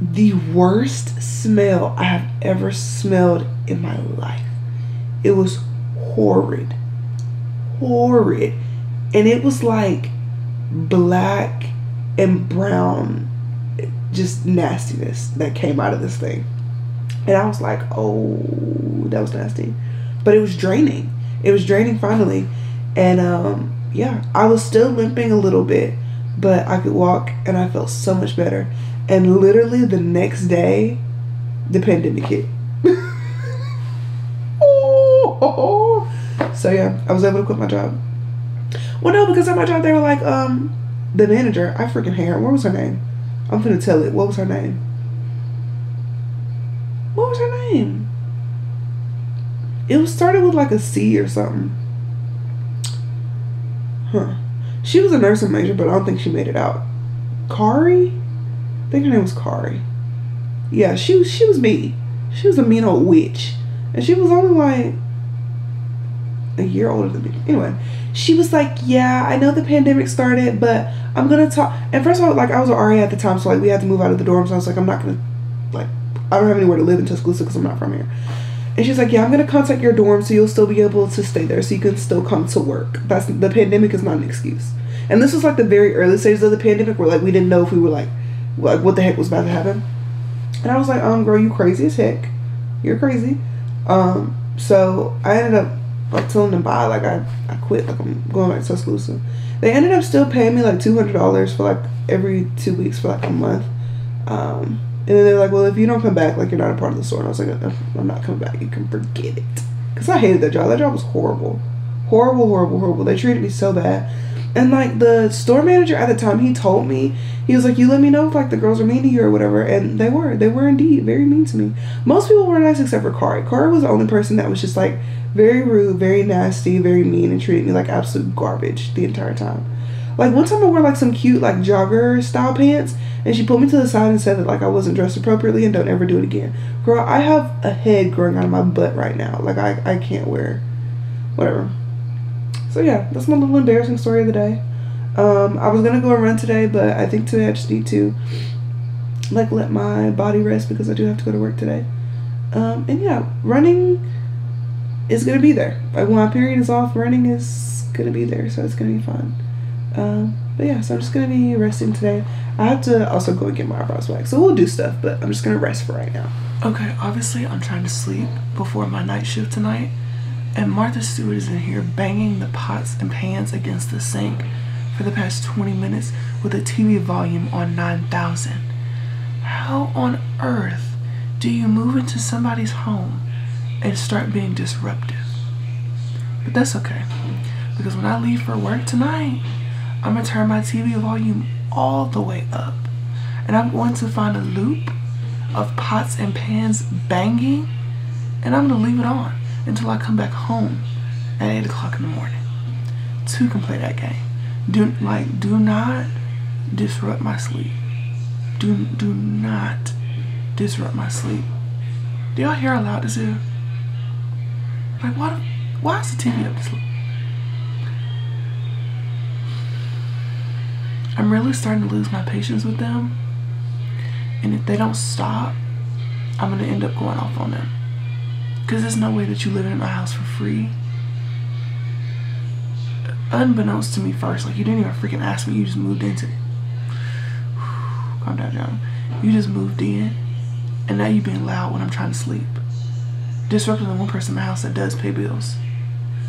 The worst smell I have ever smelled in my life. It was horrid. Horrid. And it was like black and brown just nastiness that came out of this thing. And I was like, oh, that was nasty. But it was draining. It was draining finally. And um, yeah, I was still limping a little bit, but I could walk and I felt so much better. And literally the next day, the pandemic hit. oh, so yeah, I was able to quit my job. Well, no, because at my job they were like, um, the manager, I freaking hate her. What was her name? I'm gonna tell it. What was her name? What was her name? It was started with like a C or something. Huh. She was a nursing major, but I don't think she made it out. Kari? I think her name was Kari. Yeah, she was she was mean. She was a mean old witch. And she was only like a year older than me. Anyway, she was like, "Yeah, I know the pandemic started, but I'm gonna talk." And first of all, like I was RA at the time, so like we had to move out of the dorm. So I was like, "I'm not gonna, like, I don't have anywhere to live in Tuscaloosa because I'm not from here." And she's like, "Yeah, I'm gonna contact your dorm, so you'll still be able to stay there, so you can still come to work. That's the pandemic is not an excuse." And this was like the very early stages of the pandemic, where like we didn't know if we were like, like what the heck was about to happen. And I was like, "Um, girl, you crazy as heck. You're crazy." Um, so I ended up telling them bye. Like I, I quit. Like I'm going back to Tuscaloosa. They ended up still paying me like two hundred dollars for like every two weeks for like a month. Um, and then they're like, well, if you don't come back, like you're not a part of the store. And I was like, I'm not coming back. You can forget it. Cause I hated that job. That job was horrible, horrible, horrible, horrible. They treated me so bad. And like the store manager at the time, he told me he was like, "You let me know if like the girls are mean to you or whatever," and they were. They were indeed very mean to me. Most people were nice except for Kari. Kari was the only person that was just like very rude, very nasty, very mean, and treated me like absolute garbage the entire time. Like one time I wore like some cute like jogger style pants, and she pulled me to the side and said that like I wasn't dressed appropriately and don't ever do it again. Girl, I have a head growing out of my butt right now. Like I I can't wear, whatever. So yeah, that's my little embarrassing story of the day. Um, I was gonna go and run today, but I think today I just need to like let my body rest because I do have to go to work today. Um, and yeah, running is gonna be there. Like when my period is off, running is gonna be there, so it's gonna be fun. Um, but yeah, so I'm just gonna be resting today. I have to also go and get my eyebrows waxed, so we'll do stuff, but I'm just gonna rest for right now. Okay, obviously I'm trying to sleep before my night shift tonight, and Martha Stewart is in here banging the pots and pans against the sink for the past 20 minutes with the TV volume on 9,000. How on earth do you move into somebody's home and start being disruptive? But that's okay, because when I leave for work tonight, I'm gonna turn my TV volume all the way up and I'm going to find a loop of pots and pans banging and I'm gonna leave it on until I come back home at 8 o'clock in the morning. Two can play that game. Do like do not disrupt my sleep. Do do not disrupt my sleep. Do y'all hear how loud this is? Like what why is the TV up this loud? I'm really starting to lose my patience with them. And if they don't stop, I'm gonna end up going off on them. Cause there's no way that you live in my house for free unbeknownst to me first, like you didn't even freaking ask me, you just moved into it. Calm down, John. You just moved in, and now you're being loud when I'm trying to sleep. Disrupting the one person in my house that does pay bills.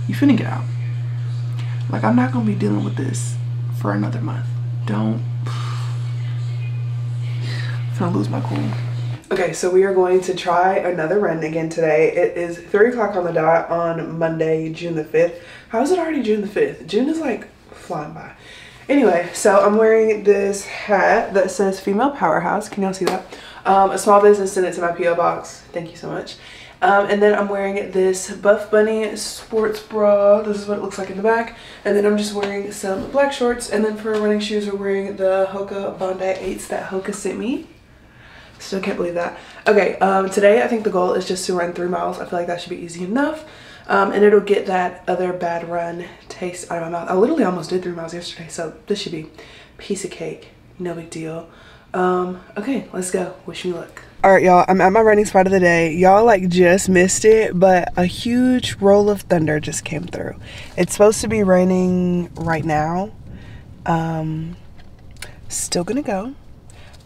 You finna get out. Like, I'm not gonna be dealing with this for another month. Don't. I'm gonna lose my cool. Okay, so we are going to try another run again today. It is 3 o'clock on the dot on Monday, June the 5th. How is it already June the 5th? June is like flying by. Anyway, so I'm wearing this hat that says Female Powerhouse. Can y'all see that? Um, a small business sent it to my P.O. box. Thank you so much. Um, and then I'm wearing this Buff Bunny sports bra. This is what it looks like in the back. And then I'm just wearing some black shorts. And then for running shoes, we're wearing the Hoka Bondi 8s that Hoka sent me. Still can't believe that. Okay, um, today I think the goal is just to run three miles. I feel like that should be easy enough. Um, and it'll get that other bad run taste out of my mouth. I literally almost did three miles yesterday, so this should be piece of cake. No big deal. Um, okay, let's go. Wish me luck. All right, y'all, I'm at my running spot of the day. Y'all like just missed it, but a huge roll of thunder just came through. It's supposed to be raining right now. Um, still gonna go.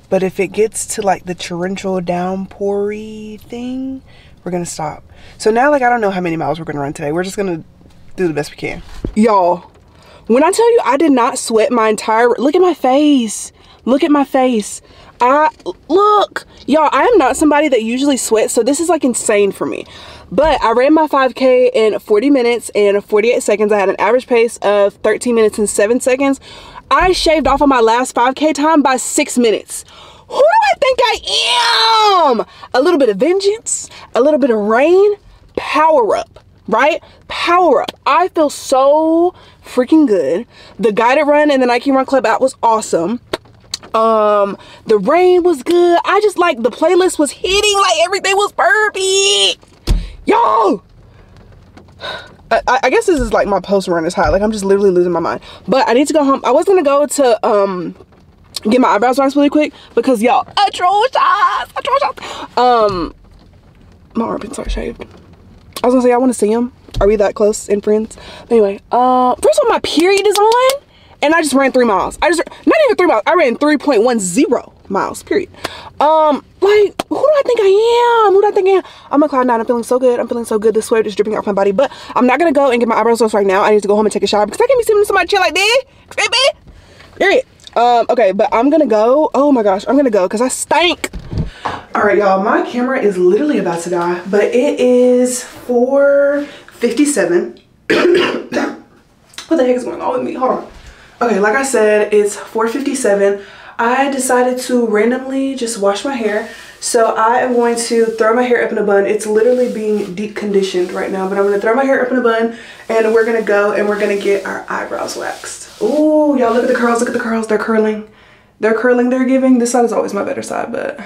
But if it gets to like the torrential downpoury thing, we're gonna stop. So now like I don't know how many miles we're gonna run today. We're just gonna do the best we can. Y'all, when I tell you I did not sweat my entire, look at my face. Look at my face. I, look, y'all, I am not somebody that usually sweats, so this is like insane for me. But I ran my 5K in 40 minutes and 48 seconds. I had an average pace of 13 minutes and 7 seconds. I shaved off on my last 5K time by 6 minutes. Who do I think I am? A little bit of vengeance, a little bit of rain, power up, right? Power up. I feel so freaking good. The guided run and the Nike Run Club app was awesome um the rain was good i just like the playlist was hitting like everything was perfect yo I, I guess this is like my post run is high. Like i'm just literally losing my mind. But i need to go home. I was gonna go to um get my eyebrows waxed really quick because y'all atrocious atrocious. Um my armpits are shaved. I was gonna say i want to see them are we that close in friends? But anyway uh first of all my period is on and I just ran three miles. I just not even three miles. I ran 3.10 miles. Period. Um, like who do I think I am? Who do I think I am? I'm a cloud nine. I'm feeling so good. I'm feeling so good. The sweat is dripping off my body. But I'm not gonna go and get my eyebrows waxed right now. I need to go home and take a shower because I can't be sitting in somebody's chair like this. Baby. Period. Um, okay, but I'm gonna go. Oh my gosh, I'm gonna go because I stank. All right, y'all, my camera is literally about to die, but it is 4.57. what the heck is going on with me? Hold on. Okay, like I said, it's 4.57. I decided to randomly just wash my hair. So I am going to throw my hair up in a bun. It's literally being deep conditioned right now, but I'm gonna throw my hair up in a bun and we're gonna go and we're gonna get our eyebrows waxed. Ooh, y'all look at the curls, look at the curls, they're curling. They're curling, they're giving. This side is always my better side, but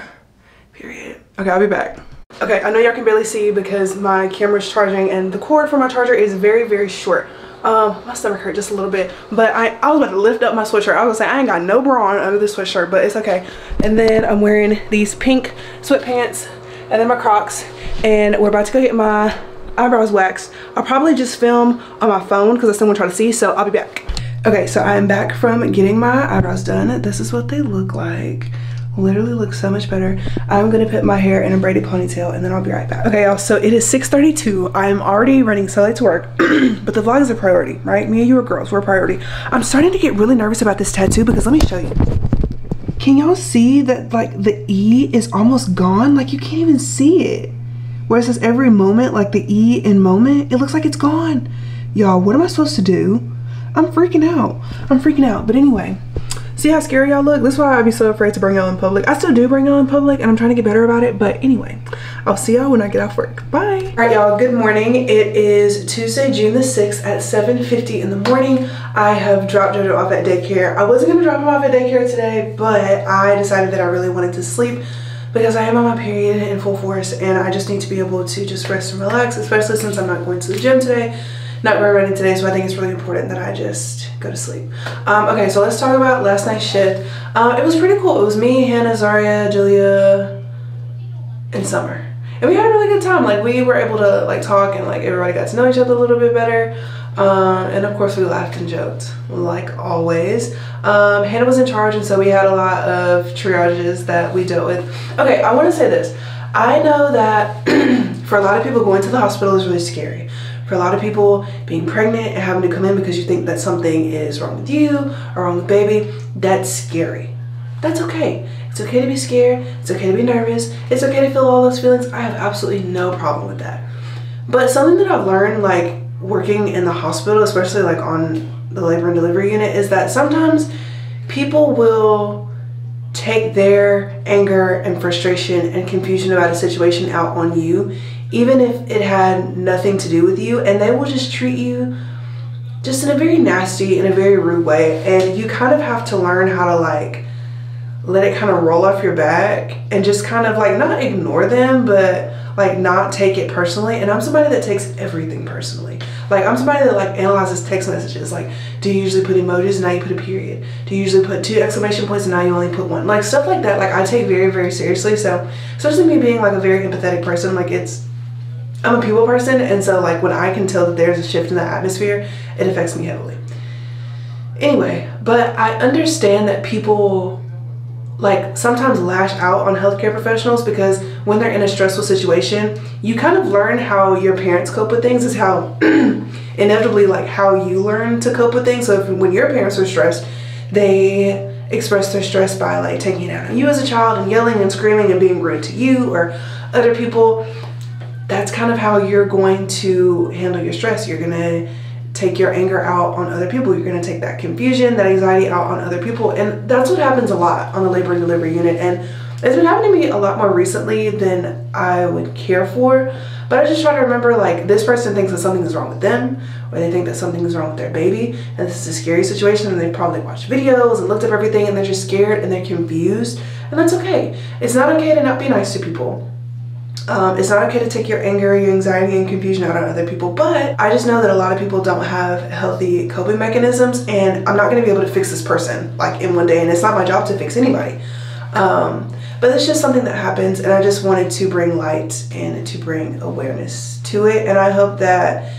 period. Okay, I'll be back. Okay, I know y'all can barely see because my camera's charging and the cord for my charger is very, very short. Um, my stomach hurt just a little bit, but I, I was about to lift up my sweatshirt. I was gonna say I ain't got no bra on under this sweatshirt, but it's okay. And then I'm wearing these pink sweatpants and then my Crocs, and we're about to go get my eyebrows waxed. I'll probably just film on my phone because I still want to try to see, so I'll be back. Okay, so I'm back from getting my eyebrows done. This is what they look like literally looks so much better. I'm gonna put my hair in a braided ponytail and then I'll be right back. Okay y'all, so it is 6.32. I'm already running so late to work, but the vlog is a priority, right? Me and you are girls, we're a priority. I'm starting to get really nervous about this tattoo because let me show you. Can y'all see that like the E is almost gone? Like you can't even see it. Where it says every moment, like the E in moment, it looks like it's gone. Y'all, what am I supposed to do? I'm freaking out. I'm freaking out. But anyway, See how scary y'all look? That's why I'd be so afraid to bring y'all in public. I still do bring y'all in public and I'm trying to get better about it. But anyway, I'll see y'all when I get off work. Bye. All right, y'all, good morning. It is Tuesday, June the 6th at 7.50 in the morning. I have dropped Jojo off at daycare. I wasn't gonna drop him off at daycare today, but I decided that I really wanted to sleep because I am on my period in full force and I just need to be able to just rest and relax, especially since I'm not going to the gym today not very ready today, so I think it's really important that I just go to sleep. Um, okay, so let's talk about last night's shift. Uh, it was pretty cool. It was me, Hannah, Zaria, Julia, and Summer. And we had a really good time. Like, we were able to, like, talk and, like, everybody got to know each other a little bit better. Um, and, of course, we laughed and joked, like always. Um, Hannah was in charge, and so we had a lot of triages that we dealt with. Okay, I want to say this. I know that for a lot of people, going to the hospital is really scary. For a lot of people, being pregnant and having to come in because you think that something is wrong with you or wrong with baby, that's scary. That's okay. It's okay to be scared. It's okay to be nervous. It's okay to feel all those feelings. I have absolutely no problem with that. But something that I've learned, like working in the hospital, especially like on the labor and delivery unit, is that sometimes people will take their anger and frustration and confusion about a situation out on you even if it had nothing to do with you, and they will just treat you just in a very nasty, in a very rude way. And you kind of have to learn how to like let it kind of roll off your back and just kind of like not ignore them, but like not take it personally. And I'm somebody that takes everything personally. Like I'm somebody that like analyzes text messages. Like, do you usually put emojis and now you put a period? Do you usually put two exclamation points and now you only put one? Like stuff like that. Like I take very, very seriously. So especially me being like a very empathetic person, like it's I'm a people person, and so like when I can tell that there's a shift in the atmosphere, it affects me heavily. Anyway, but I understand that people like sometimes lash out on healthcare professionals because when they're in a stressful situation, you kind of learn how your parents cope with things is how inevitably like how you learn to cope with things. So if, when your parents are stressed, they express their stress by like taking it out on you as a child and yelling and screaming and being rude to you or other people that's kind of how you're going to handle your stress. You're going to take your anger out on other people. You're going to take that confusion, that anxiety out on other people. And that's what happens a lot on the labor and delivery unit. And it's been happening to me a lot more recently than I would care for. But I just try to remember like this person thinks that something is wrong with them, or they think that something is wrong with their baby, and this is a scary situation, and they've probably watched videos and looked up everything, and they're just scared and they're confused. And that's okay. It's not okay to not be nice to people. Um, it's not okay to take your anger, your anxiety, and confusion out on other people, but I just know that a lot of people don't have healthy coping mechanisms, and I'm not going to be able to fix this person like in one day, and it's not my job to fix anybody. Um, but it's just something that happens, and I just wanted to bring light and to bring awareness to it, and I hope that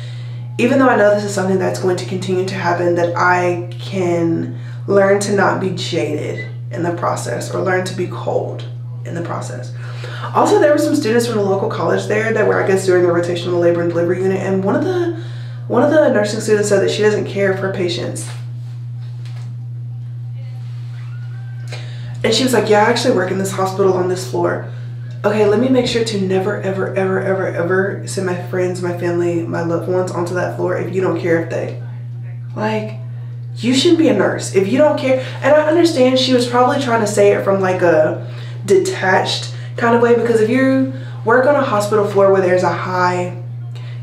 even though I know this is something that's going to continue to happen, that I can learn to not be jaded in the process or learn to be cold in the process. Also, there were some students from the local college there that were, I guess, doing the rotational labor and delivery unit, and one of the one of the nursing students said that she doesn't care for patients. And she was like, yeah, I actually work in this hospital on this floor. Okay, let me make sure to never, ever, ever, ever, ever send my friends, my family, my loved ones onto that floor if you don't care if they. Like, you shouldn't be a nurse if you don't care. And I understand she was probably trying to say it from like a detached kind of way because if you work on a hospital floor where there's a high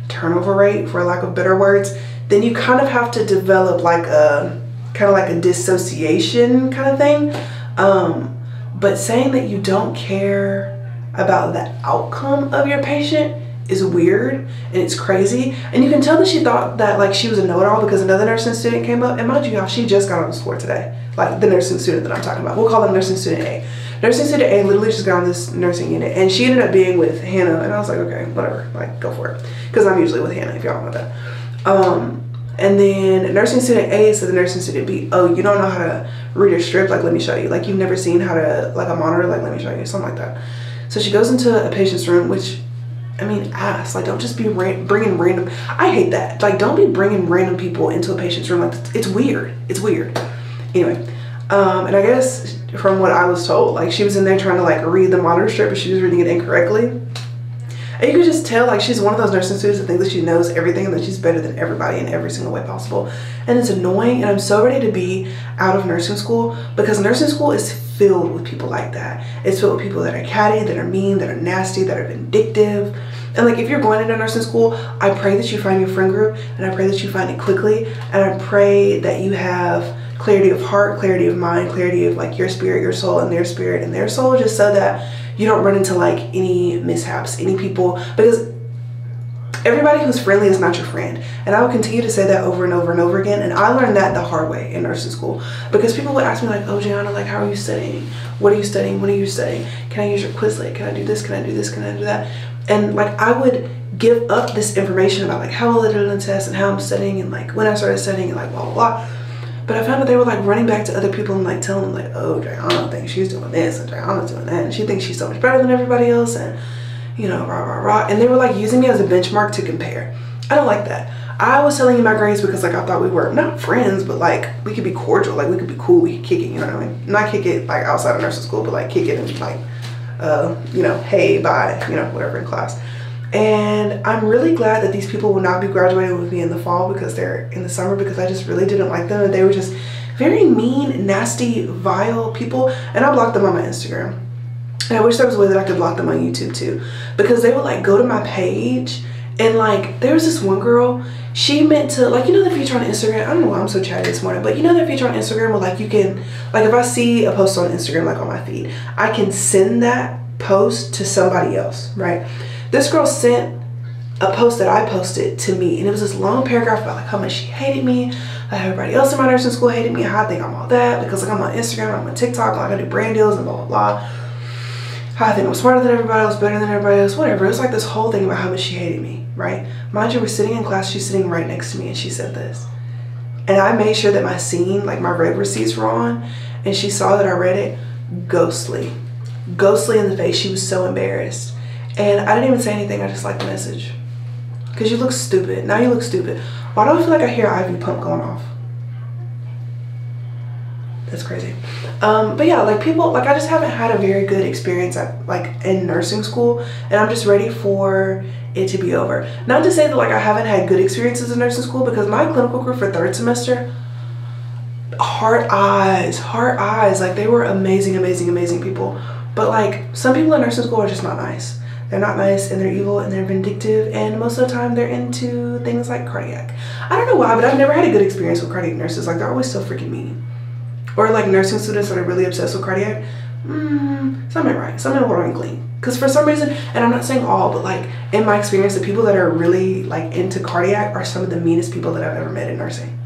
turnover rate, for lack of better words, then you kind of have to develop like a kind of like a dissociation kind of thing. Um, but saying that you don't care about the outcome of your patient is weird and it's crazy. And you can tell that she thought that like she was a know-it-all because another nursing student came up. And mind you, y'all, she just got on the floor today. Like the nursing student that I'm talking about. We'll call them nursing student A. Nursing student A literally just got on this nursing unit and she ended up being with Hannah. And I was like, okay, whatever, like go for it. Because I'm usually with Hannah if y'all know that. Um, and then nursing student A said the nursing student B, oh, you don't know how to read a strip? Like, let me show you. Like, you've never seen how to, like, a monitor? Like, let me show you. Something like that. So she goes into a patient's room, which, I mean, ask. Like, don't just be ra bringing random. I hate that. Like, don't be bringing random people into a patient's room. Like, it's weird. It's weird. Anyway, um, and I guess from what I was told, like, she was in there trying to, like, read the monitor strip, but she was reading it incorrectly. And you can just tell like she's one of those nursing students that thinks that she knows everything and that she's better than everybody in every single way possible. And it's annoying and I'm so ready to be out of nursing school because nursing school is filled with people like that. It's filled with people that are catty, that are mean, that are nasty, that are vindictive. And like if you're going into nursing school, I pray that you find your friend group and I pray that you find it quickly. And I pray that you have clarity of heart, clarity of mind, clarity of like your spirit, your soul, and their spirit and their soul, just so that you don't run into like any mishaps, any people, because everybody who's friendly is not your friend. And I will continue to say that over and over and over again. And I learned that the hard way in nursing school because people would ask me like, oh, Jayuanna, like, how are you studying? What are you studying? What are you studying? Can I use your Quizlet? Can I do this? Can I do this? Can I do that? And like, I would give up this information about like how well I did on the test and how I'm studying and like when I started studying and like blah, blah, blah but I found that they were like running back to other people and like telling them like, oh, Jayuanna thinks she's doing this and Jayuanna's doing that. And she thinks she's so much better than everybody else. And, you know, rah, rah, rah. And they were like using me as a benchmark to compare. I don't like that. I was telling you my grades because like I thought we were not friends, but like we could be cordial. Like we could be cool. We could kick it, you know what I mean? Not kick it like outside of nursing school, but like kick it and like, uh, you know, hey, bye, you know, whatever in class. And I'm really glad that these people will not be graduating with me in the fall because they're in the summer because I just really didn't like them. And they were just very mean, nasty, vile people. And I blocked them on my Instagram. And I wish there was a way that I could block them on YouTube too. Because they would like go to my page and like there was this one girl, she meant to like you know the feature on Instagram. I don't know why I'm so chatty this morning, but you know that feature on Instagram where like you can like if I see a post on Instagram like on my feed, I can send that post to somebody else, right? This girl sent a post that I posted to me and it was this long paragraph about like how much she hated me, how everybody else in my nursing school hated me, how I think I'm all that because like I'm on Instagram, I'm on TikTok, like I do brand deals and blah blah blah. How I think I'm smarter than everybody else, better than everybody else, whatever. It was like this whole thing about how much she hated me, right? Mind you, we're sitting in class, she's sitting right next to me and she said this. And I made sure that my seen, like my read receipts were on, and she saw that I read it ghostly. Ghostly in the face. She was so embarrassed. And I didn't even say anything. I just liked the message. Because you look stupid. Now you look stupid. Why do I feel like I hear IV pump going off? That's crazy. Um, but yeah, like people, like I just haven't had a very good experience at like in nursing school. And I'm just ready for it to be over. Not to say that like I haven't had good experiences in nursing school because my clinical group for third semester, heart eyes, heart eyes. Like they were amazing, amazing, amazing people. But like some people in nursing school are just not nice. They're not nice and they're evil and they're vindictive and most of the time they're into things like cardiac. I don't know why, but I've never had a good experience with cardiac nurses. Like they're always so freaking mean. Or like nursing students that are really obsessed with cardiac. Mm, some ain't right. Some ain't water and clean. Because for some reason, and I'm not saying all, but like in my experience, the people that are really like into cardiac are some of the meanest people that I've ever met in nursing.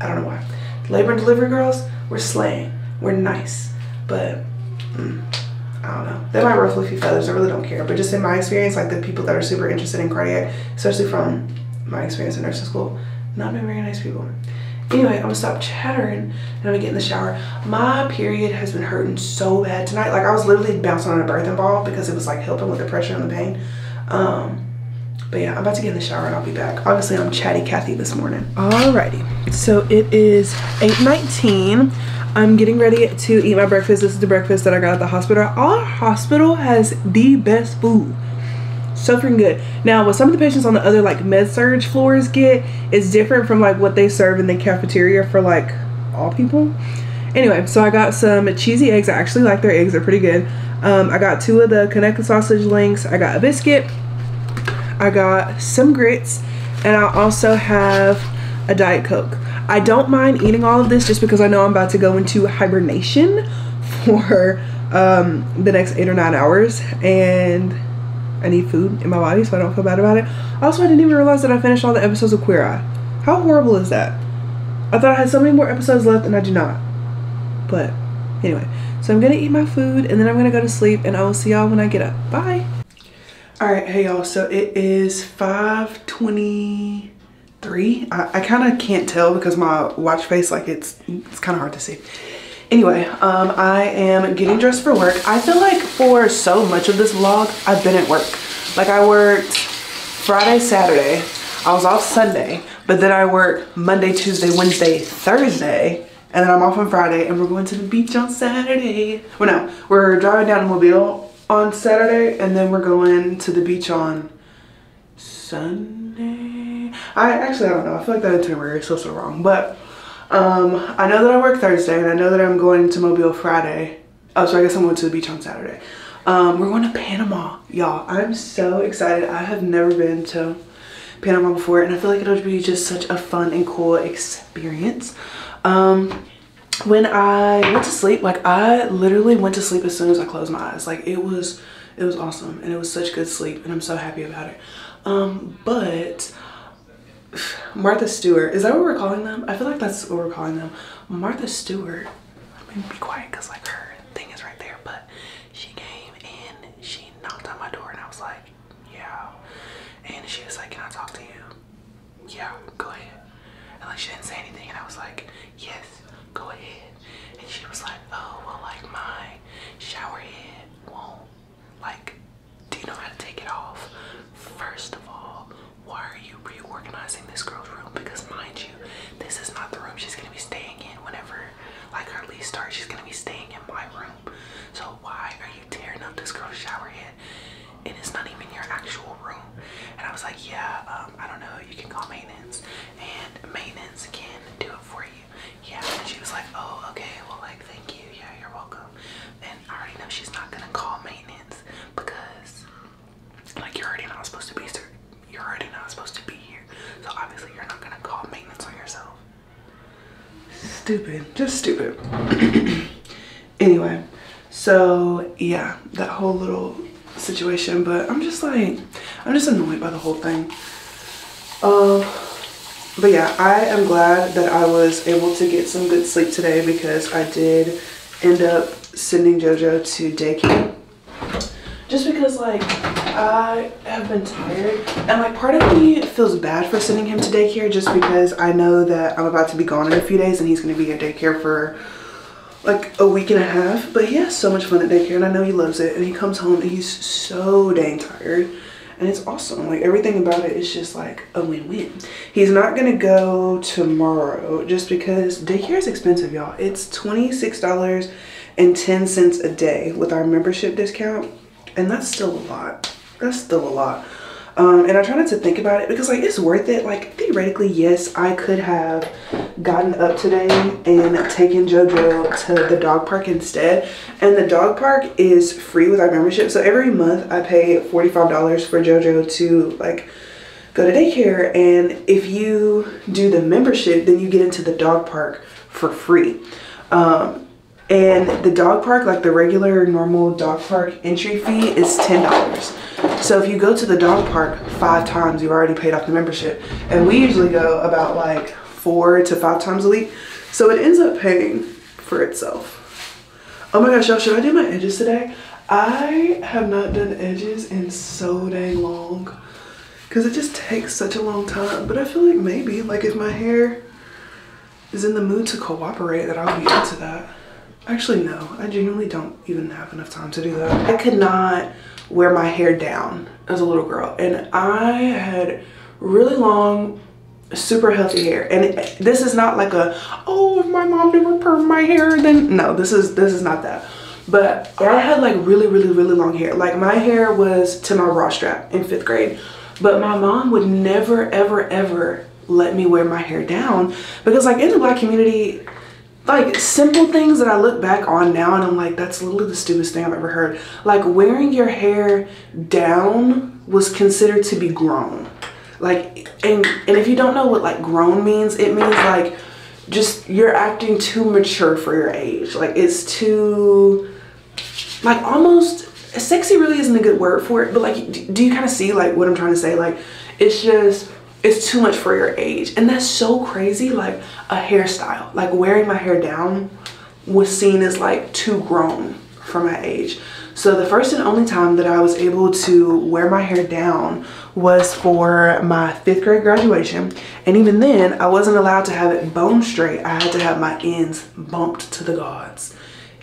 I don't know why. Labor and delivery girls, we're slaying. We're nice. But mm, I don't know. They might ruffle a few feathers. I really don't care. But just in my experience, like the people that are super interested in cardiac, especially from my experience in nursing school, not been very nice people. Anyway, I'm gonna stop chattering and I'm gonna get in the shower. My period has been hurting so bad tonight. Like I was literally bouncing on a birthing ball because it was like helping with the pressure and the pain. Um, but yeah, I'm about to get in the shower and I'll be back. Obviously, I'm chatty Cathy this morning. Alrighty, so it is 8.19. I'm getting ready to eat my breakfast. This is the breakfast that I got at the hospital. Our hospital has the best food. so freaking good. Now, what some of the patients on the other like med surg floors get is different from like what they serve in the cafeteria for like all people. Anyway, so I got some cheesy eggs. I actually like their eggs; they're pretty good. Um, I got two of the connected sausage links. I got a biscuit. I got some grits, and I also have a diet coke. I don't mind eating all of this just because I know I'm about to go into hibernation for um, the next eight or nine hours, and I need food in my body, so I don't feel bad about it. Also, I didn't even realize that I finished all the episodes of Queer Eye. How horrible is that? I thought I had so many more episodes left, and I do not. But anyway, so I'm gonna eat my food, and then I'm gonna go to sleep, and I will see y'all when I get up. Bye. All right, hey y'all. So it is 5:23. I, I kind of can't tell because my watch face, like it's it's kind of hard to see. Anyway, um, I am getting dressed for work. I feel like for so much of this vlog, I've been at work. Like I worked Friday, Saturday. I was off Sunday, but then I work Monday, Tuesday, Wednesday, Thursday, and then I'm off on Friday and we're going to the beach on Saturday. Well, no, we're driving down to Mobile on Saturday and then we're going to the beach on Sunday. I actually, I don't know. I feel like that itinerary is so, so wrong, but um, I know that I work Thursday and I know that I'm going to Mobile Friday. Oh, so I guess I'm going to the beach on Saturday. Um, we're going to Panama, y'all. I'm so excited. I have never been to Panama before and I feel like it'll be just such a fun and cool experience. Um, when I went to sleep, like I literally went to sleep as soon as I closed my eyes. Like it was, it was awesome and it was such good sleep and I'm so happy about it. Um, but Martha Stewart. Is that what we're calling them? I feel like that's what we're calling them. Martha Stewart. I mean, be quiet because like her thing is right there. But she came and she knocked on my door and I was like, yeah. And she was like, can I talk to you? Yeah, go ahead. And like she didn't say anything and I was like, yes, go ahead. And she was like, oh, well like my shower head won't like, do you know how to take it off? First of all, why are you reorganizing this girl's room? Because mind you, this is not the room she's gonna be staying in whenever like her lease starts. She's gonna be staying in my room. So why are you tearing up this girl's shower head? And it's not even your actual room. And I was like, yeah, um, I don't know, you can call maintenance and maintenance can do it for you. Yeah, and she was like, oh, okay, well like thank you. Yeah, you're welcome. And I already know she's not gonna call maintenance because like you're already not supposed to be you're already not supposed to be here. So obviously you're not gonna call maintenance on yourself. Stupid. Just stupid. anyway, so yeah, that whole little situation, but I'm just like I'm just annoyed by the whole thing. Um but yeah, I am glad that I was able to get some good sleep today because I did end up sending JoJo to daycare. Just because like I have been tired and like part of me feels bad for sending him to daycare just because I know that I'm about to be gone in a few days and he's going to be at daycare for like a week and a half. But he has so much fun at daycare and I know he loves it and he comes home and he's so dang tired and it's awesome. Like everything about it is just like a win-win. He's not gonna go tomorrow just because daycare is expensive, y'all. It's $26.10 a day with our membership discount and that's still a lot that's still a lot. Um, and I try not to think about it because like it's worth it. Like theoretically yes I could have gotten up today and taken JoJo to the dog park instead. And the dog park is free with our membership. So every month I pay $45 for JoJo to like go to daycare. And if you do the membership then you get into the dog park for free. Um, and the dog park, like the regular normal dog park entry fee is $10. So if you go to the dog park five times, you've already paid off the membership. And we usually go about like four to five times a week. So it ends up paying for itself. Oh my gosh, y'all, should I do my edges today? I have not done edges in so dang long because it just takes such a long time. But I feel like maybe, like if my hair is in the mood to cooperate, that I'll be into that. Actually, no, I genuinely don't even have enough time to do that. I could not wear my hair down as a little girl. And I had really long, super healthy hair. And this is not like a, oh, if my mom never permed my hair, then no, this is, this is not that. But I had like really, really, really long hair. Like my hair was to my bra strap in fifth grade. But my mom would never, ever, ever let me wear my hair down because like in the black community, like simple things that I look back on now and I'm like, that's literally the stupidest thing I've ever heard. Like wearing your hair down was considered to be grown. Like, and, and if you don't know what like grown means, it means like just you're acting too mature for your age. Like it's too, like almost, sexy really isn't a good word for it, but like, do you kind of see like what I'm trying to say? Like, it's just, it's too much for your age. And that's so crazy. Like a hairstyle, like wearing my hair down was seen as like too grown for my age. So the first and only time that I was able to wear my hair down was for my fifth grade graduation. And even then, I wasn't allowed to have it bone straight. I had to have my ends bumped to the gods.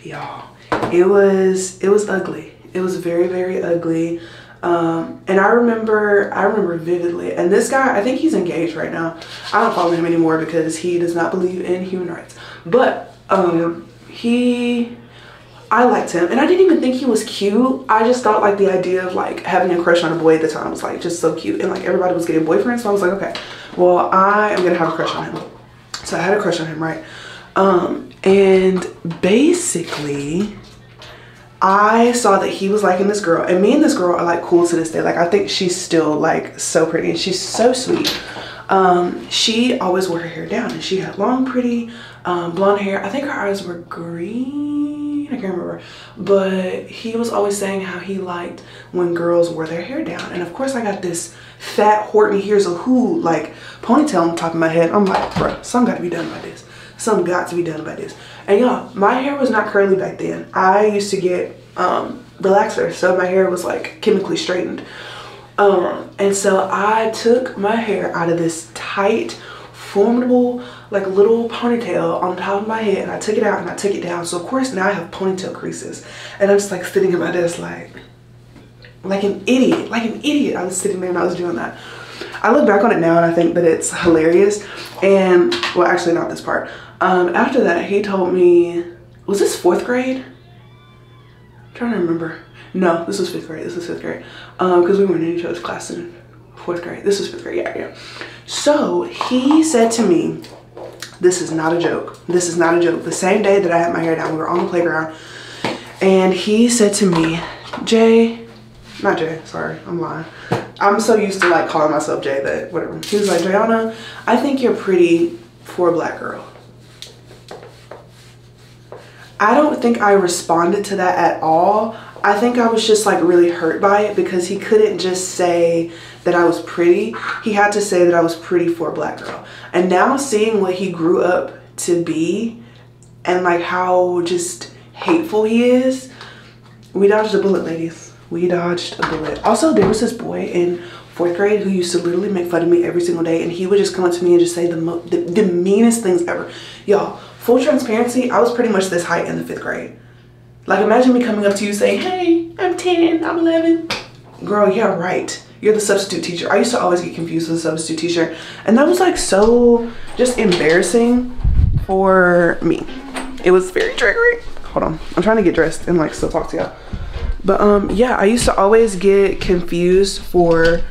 Y'all, it was, it was ugly. It was very, very ugly. Um, and I remember, I remember vividly, and this guy, I think he's engaged right now. I don't follow him anymore because he does not believe in human rights. But um, he, I liked him, and I didn't even think he was cute. I just thought like the idea of like having a crush on a boy at the time was like just so cute, and like everybody was getting boyfriends, so I was like, okay, well I am gonna have a crush on him. So I had a crush on him, right? Um, and basically I saw that he was liking this girl and me and this girl are like cool to this day. Like I think she's still like so pretty and she's so sweet. Um, she always wore her hair down and she had long pretty um, blonde hair. I think her eyes were green. I can't remember. But he was always saying how he liked when girls wore their hair down. And of course I got this fat Horton Hears a Who like ponytail on top of my head. I'm like, bro, something got to be done about this. Something got to be done about this. And y'all, my hair was not curly back then. I used to get um, relaxer, so my hair was like chemically straightened. Um, and so I took my hair out of this tight, formidable, like little ponytail on the top of my head and I took it out and I took it down. So of course now I have ponytail creases and I'm just like sitting at my desk like, like an idiot, like an idiot. I was sitting there and I was doing that. I look back on it now and I think that it's hilarious. And well, actually not this part. Um, after that, he told me, was this fourth grade? I'm trying to remember. No, this was fifth grade. This was fifth grade. Um, because we weren't in each other's class in fourth grade. This was fifth grade. Yeah, yeah. So he said to me, this is not a joke. This is not a joke. The same day that I had my hair down, we were on the playground. And he said to me, Jay, not Jay, sorry, I'm lying. I'm so used to like calling myself Jay that whatever. He was like, Jayuanna, I think you're pretty for a black girl. I don't think I responded to that at all. I think I was just like really hurt by it because he couldn't just say that I was pretty. He had to say that I was pretty for a black girl. And now seeing what he grew up to be and like how just hateful he is, we dodged a bullet, ladies. We dodged a bullet. Also, there was this boy in fourth grade who used to literally make fun of me every single day and he would just come up to me and just say the, the, the meanest things ever. Y'all, full transparency, I was pretty much this height in the fifth grade. Like imagine me coming up to you saying, hey, I'm 10, I'm 11. Girl, yeah, right. You're the substitute teacher. I used to always get confused with the substitute teacher. And that was like so just embarrassing for me. It was very triggering. Hold on, I'm trying to get dressed and like still talk to y'all. But um, yeah, I used to always get confused for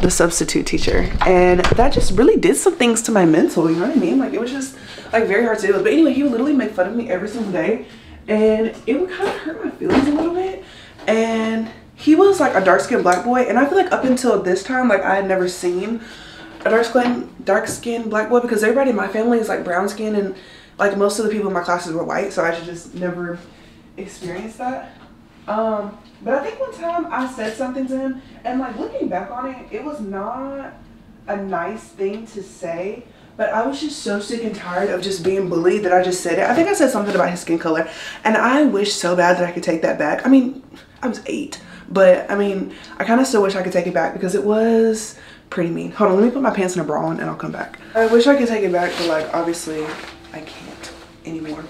the substitute teacher. And that just really did some things to my mental, you know what I mean? Like it was just like very hard to deal with. But anyway, he would literally make fun of me every single day and it would kind of hurt my feelings a little bit. And he was like a dark skinned black boy. And I feel like up until this time, like I had never seen a dark skin dark skinned black boy because everybody in my family is like brown skin and like most of the people in my classes were white. So I just never experienced that. Um, but I think one time I said something to him and like looking back on it, it was not a nice thing to say but I was just so sick and tired of just being bullied that I just said it. I think I said something about his skin color. And I wish so bad that I could take that back. I mean, I was eight. But, I mean, I kind of still wish I could take it back because it was pretty mean. Hold on, let me put my pants in a bra on and I'll come back. I wish I could take it back, but, like, obviously I can't anymore.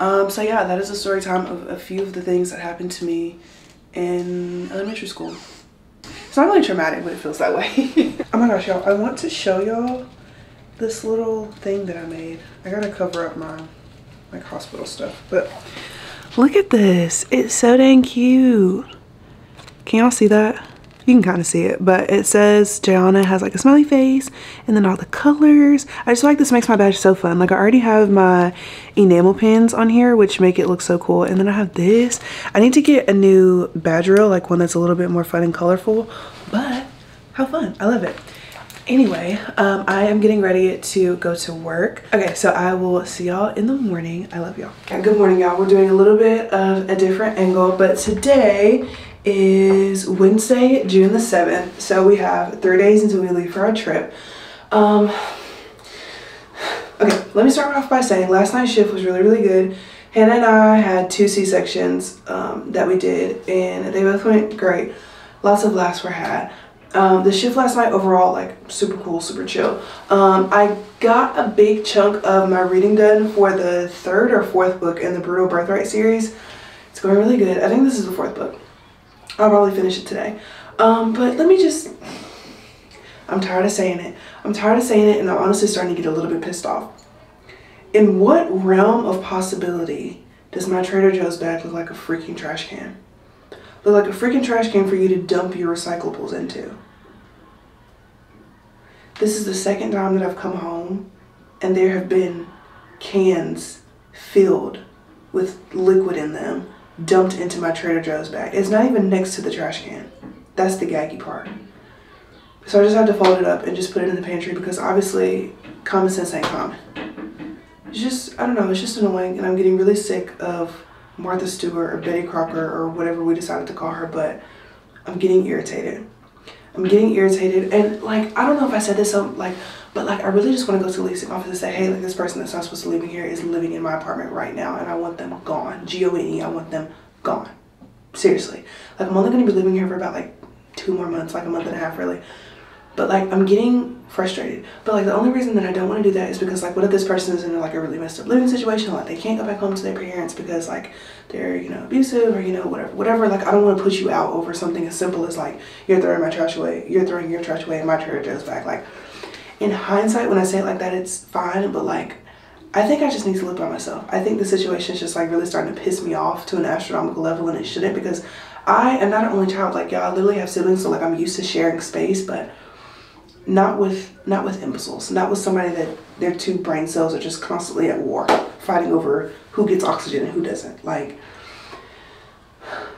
Um, so, yeah, that is a story time of a few of the things that happened to me in elementary school. It's not really traumatic, but it feels that way. oh my gosh, y'all, I want to show y'all this little thing that I made. I gotta cover up my like hospital stuff, but Look at this. It's so dang cute. Can y'all see that? You can kind of see it, but it says Jayuanna has like a smiley face and then all the colors. I just like this makes my badge so fun. Like I already have my enamel pins on here, which make it look so cool. And then I have this. I need to get a new badge reel, like one that's a little bit more fun and colorful, but how fun. I love it anyway um, i am getting ready to go to work okay so i will see y'all in the morning i love y'all good morning y'all we're doing a little bit of a different angle but today is wednesday june the 7th so we have three days until we leave for our trip um okay let me start off by saying last night's shift was really really good hannah and i had two c-sections um, that we did and they both went great lots of laughs were had um, the shift last night overall, like super cool, super chill. Um, I got a big chunk of my reading done for the third or fourth book in the Brutal Birthright series. It's going really good. I think this is the fourth book. I'll probably finish it today. Um, but let me just, I'm tired of saying it. I'm tired of saying it and I'm honestly starting to get a little bit pissed off. In what realm of possibility does my Trader Joe's bag look like a freaking trash can? Look like a freaking trash can for you to dump your recyclables into. This is the second time that I've come home and there have been cans filled with liquid in them dumped into my Trader Joe's bag. It's not even next to the trash can. That's the gaggy part. So I just had to fold it up and just put it in the pantry because obviously common sense ain't common. It's just, I don't know, it's just annoying and I'm getting really sick of Martha Stewart or Betty Crocker or whatever we decided to call her, but I'm getting irritated. I'm getting irritated and like I don't know if I said this so like but like I really just want to go to the leasing office and say hey like this person that's not supposed to live here is living in my apartment right now and I want them gone. G-O-N-E I want them gone. Seriously. Like I'm only gonna be living here for about like two more months like a month and a half really but like I'm getting frustrated. But like the only reason that I don't want to do that is because like what if this person is in like a really messed up living situation, like they can't go back home to their parents because like they're, you know, abusive or you know, whatever whatever. Like I don't want to push you out over something as simple as like you're throwing my trash away, you're throwing your trash away and my trash goes back. Like in hindsight when I say it like that it's fine, but like I think I just need to live by myself. I think the situation is just like really starting to piss me off to an astronomical level and it shouldn't because I am not an only child. Like, I literally have siblings, so like I'm used to sharing space, but not with not with imbeciles, not with somebody that their two brain cells are just constantly at war, fighting over who gets oxygen and who doesn't. Like,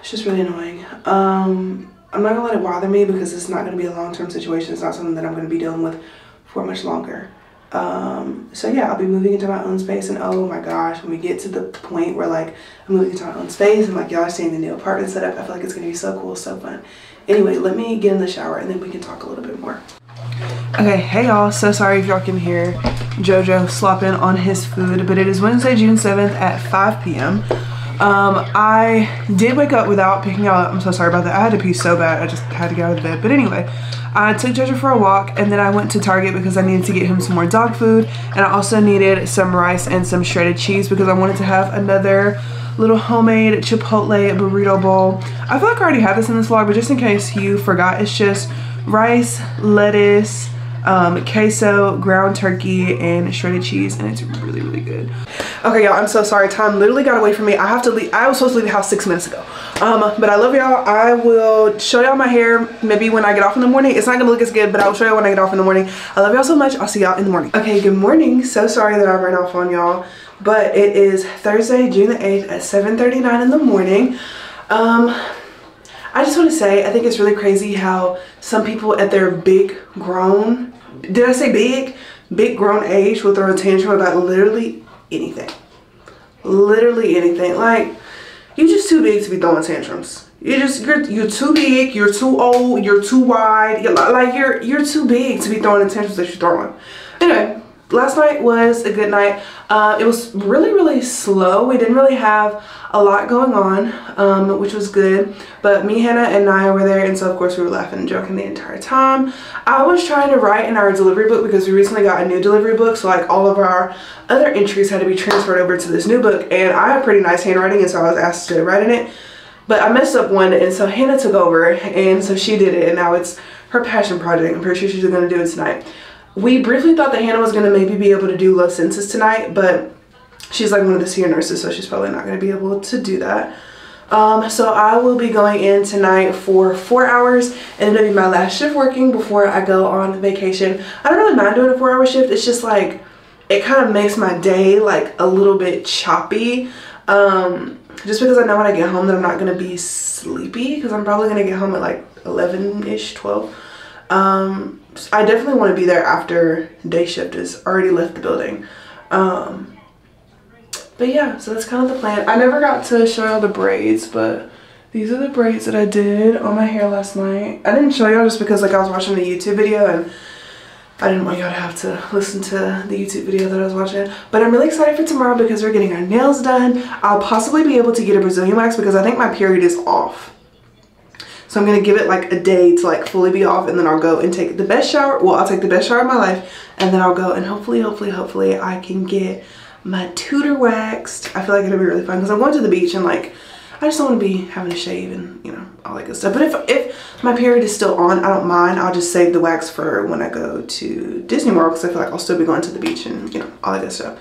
it's just really annoying. Um, I'm not gonna let it bother me because it's not gonna be a long-term situation. It's not something that I'm gonna be dealing with for much longer. Um, so yeah, I'll be moving into my own space and oh my gosh, when we get to the point where like I'm moving into my own space and like y'all are seeing the new apartment set up, I feel like it's gonna be so cool, so fun. Anyway, let me get in the shower and then we can talk a little bit more. Okay, hey y'all, so sorry if y'all can hear Jojo slopping on his food, but it is Wednesday, June 7th at 5 p.m. Um, I did wake up without picking y'all up. I'm so sorry about that. I had to pee so bad. I just had to get out of bed. But anyway, I took Jojo for a walk and then I went to Target because I needed to get him some more dog food. And I also needed some rice and some shredded cheese because I wanted to have another little homemade Chipotle burrito bowl. I feel like I already had this in this vlog, but just in case you forgot, it's just rice, lettuce, um, queso, ground turkey, and shredded cheese, and it's really, really good. Okay, y'all, I'm so sorry. Time literally got away from me. I have to leave. I was supposed to leave the house six minutes ago. Um, but I love y'all. I will show y'all my hair maybe when I get off in the morning. It's not gonna look as good, but I'll show y'all when I get off in the morning. I love y'all so much. I'll see y'all in the morning. Okay, good morning. So sorry that I ran off on y'all, but it is Thursday, June the 8th at 7.39 in the morning. Um, I just want to say, I think it's really crazy how some people at their big grown, did I say big? Big grown age will throw a tantrum about literally anything. Literally anything. Like, you're just too big to be throwing tantrums. You're just, you're, you're too big, you're too old, you're too wide. You're, like, you're, you're too big to be throwing the tantrums that you're throwing. Anyway, last night was a good night. Uh, it was really, really slow. We didn't really have a lot going on, um, which was good. But me, Hannah, and Naya were there, and so of course we were laughing and joking the entire time. I was trying to write in our delivery book because we recently got a new delivery book, so like all of our other entries had to be transferred over to this new book, and I have pretty nice handwriting, and so I was asked to write in it. But I messed up one, and so Hannah took over, and so she did it, and now it's her passion project. I'm pretty sure she's gonna do it tonight. We briefly thought that Hannah was gonna maybe be able to do low census tonight, but she's like one of the senior nurses, so she's probably not going to be able to do that. Um, so I will be going in tonight for four hours and it'll be my last shift working before I go on vacation. I don't really mind doing a four hour shift. It's just like, it kind of makes my day like a little bit choppy. Um, just because I know when I get home that I'm not going to be sleepy because I'm probably going to get home at like 11-ish, 12. Um, I definitely want to be there after day shift is already left the building. Um, but yeah, so that's kind of the plan. I never got to show y'all the braids, but these are the braids that I did on my hair last night. I didn't show y'all just because like I was watching the YouTube video and I didn't want y'all to have to listen to the YouTube video that I was watching. But I'm really excited for tomorrow because we're getting our nails done. I'll possibly be able to get a Brazilian wax because I think my period is off. So I'm going to give it like a day to like fully be off and then I'll go and take the best shower. Well, I'll take the best shower of my life and then I'll go and hopefully, hopefully, hopefully I can get my Tudor waxed. I feel like it'll be really fun because I'm going to the beach and like I just don't want to be having to shave and you know all that good stuff. But if if my period is still on, I don't mind. I'll just save the wax for when I go to Disney World because I feel like I'll still be going to the beach and you know all that good stuff.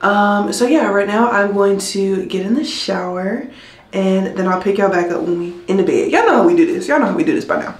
Um, so yeah, right now I'm going to get in the shower and then I'll pick y'all back up when we in the bed. Y'all know how we do this. Y'all know how we do this by now.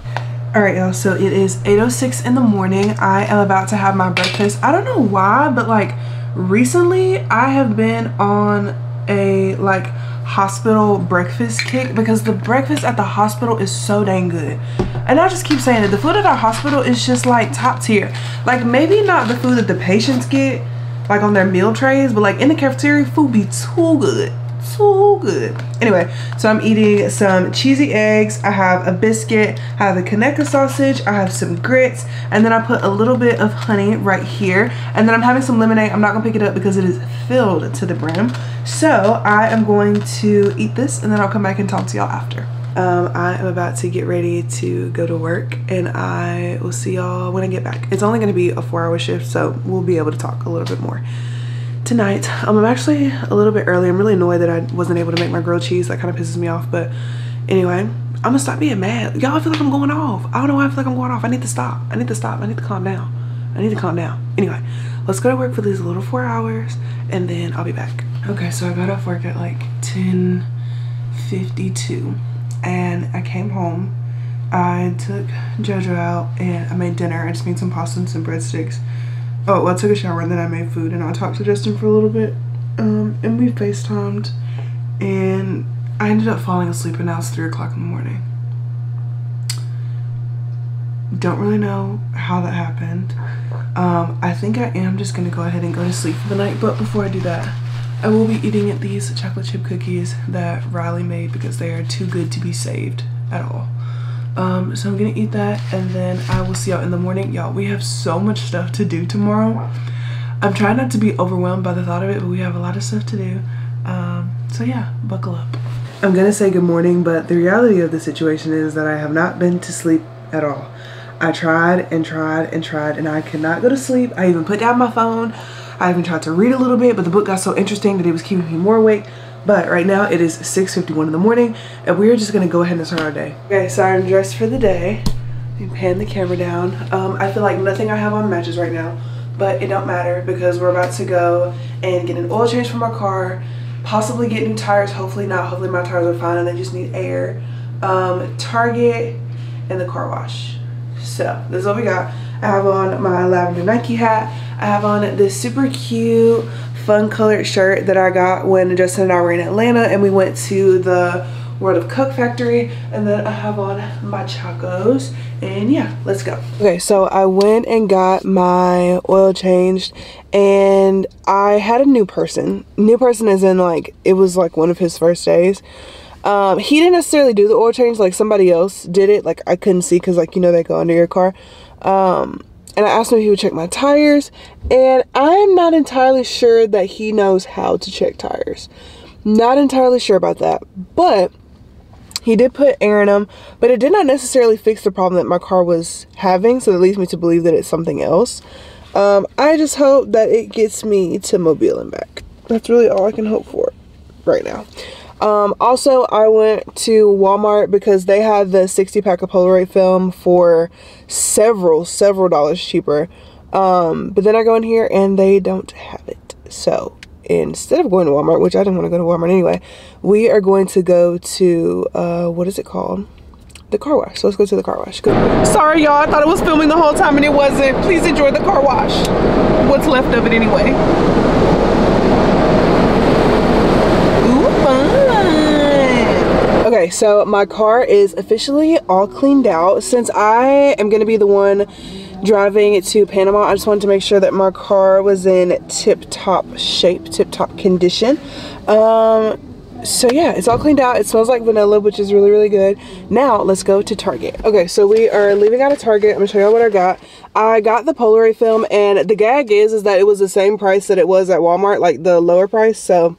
All right, y'all, so it is 8.06 in the morning. I am about to have my breakfast. I don't know why, but like recently I have been on a like hospital breakfast kick because the breakfast at the hospital is so dang good. And I just keep saying it, the food at our hospital is just like top tier. Like maybe not the food that the patients get like on their meal trays, but like in the cafeteria, food be too good so good. Anyway, so I'm eating some cheesy eggs. I have a biscuit. I have a Conecuh sausage. I have some grits. And then I put a little bit of honey right here. And then I'm having some lemonade. I'm not to pick it up because it is filled to the brim. So I am going to eat this and then I'll come back and talk to y'all after. Um, I am about to get ready to go to work and I will see y'all when I get back. It's only going to be a four hour shift so we'll be able to talk a little bit more tonight. Um, I'm actually a little bit early. I'm really annoyed that I wasn't able to make my grilled cheese. That kind of pisses me off. But anyway, I'm gonna stop being mad. Y'all I feel like I'm going off. I don't know why I feel like I'm going off. I need to stop. I need to stop. I need to calm down. I need to calm down. Anyway, let's go to work for these little four hours and then I'll be back. Okay, so I got off work at like 10.52 and I came home. I took Jojo out and I made dinner. I just made some pasta and some breadsticks. Oh, well, I took a shower and then I made food and I talked to Justin for a little bit. Um, and we FaceTimed and I ended up falling asleep and now it's 3 o'clock in the morning. Don't really know how that happened. Um, I think I am just going to go ahead and go to sleep for the night. But before I do that, I will be eating these chocolate chip cookies that Riley made because they are too good to be saved at all. Um, so I'm gonna eat that and then I will see y'all in the morning. Y'all, we have so much stuff to do tomorrow. I'm trying not to be overwhelmed by the thought of it, but we have a lot of stuff to do. Um, so yeah, buckle up. I'm gonna say good morning, but the reality of the situation is that I have not been to sleep at all. I tried and tried and tried and I could not go to sleep. I even put down my phone. I even tried to read a little bit, but the book got so interesting that it was keeping me more awake. But right now it is 6.51 in the morning and we're just gonna go ahead and start our day. Okay, so I'm dressed for the day. Let me pan the camera down. Um, I feel like nothing I have on matches right now, but it don't matter because we're about to go and get an oil change for my car, possibly get new tires, hopefully not, hopefully my tires are fine and they just need air. Um, Target and the car wash. So this is what we got. I have on my lavender Nike hat. I have on this super cute fun colored shirt that I got when Justin and I were in Atlanta and we went to the World of Cook Factory. And then I have on my chacos. And yeah let's go. Okay so I went and got my oil changed and I had a new person. New person is in like it was like one of his first days. Um, he didn't necessarily do the oil change like somebody else did it. Like I couldn't see because like you know they go under your car um, and I asked him if he would check my tires and I am not entirely sure that he knows how to check tires. Not entirely sure about that, but he did put air in them, but it did not necessarily fix the problem that my car was having, so that leads me to believe that it's something else. Um, I just hope that it gets me to Mobile and back. That's really all I can hope for right now. Um, also, I went to Walmart because they had the 60 pack of Polaroid film for several, several dollars cheaper. Um, but then I go in here and they don't have it. So instead of going to Walmart, which I didn't want to go to Walmart anyway, we are going to go to, uh, what is it called? The car wash. So let's go to the car wash. Sorry, y'all. I thought it was filming the whole time and it wasn't. Please enjoy the car wash. What's left of it anyway. Okay, so my car is officially all cleaned out. Since I am going to be the one driving to Panama, I just wanted to make sure that my car was in tip-top shape, tip-top condition. Um, so yeah, it's all cleaned out. It smells like vanilla, which is really, really good. Now, let's go to Target. Okay, so we are leaving out of Target. I'm gonna show y'all what I got. I got the Polaroid film, and the gag is, is that it was the same price that it was at Walmart, like the lower price, so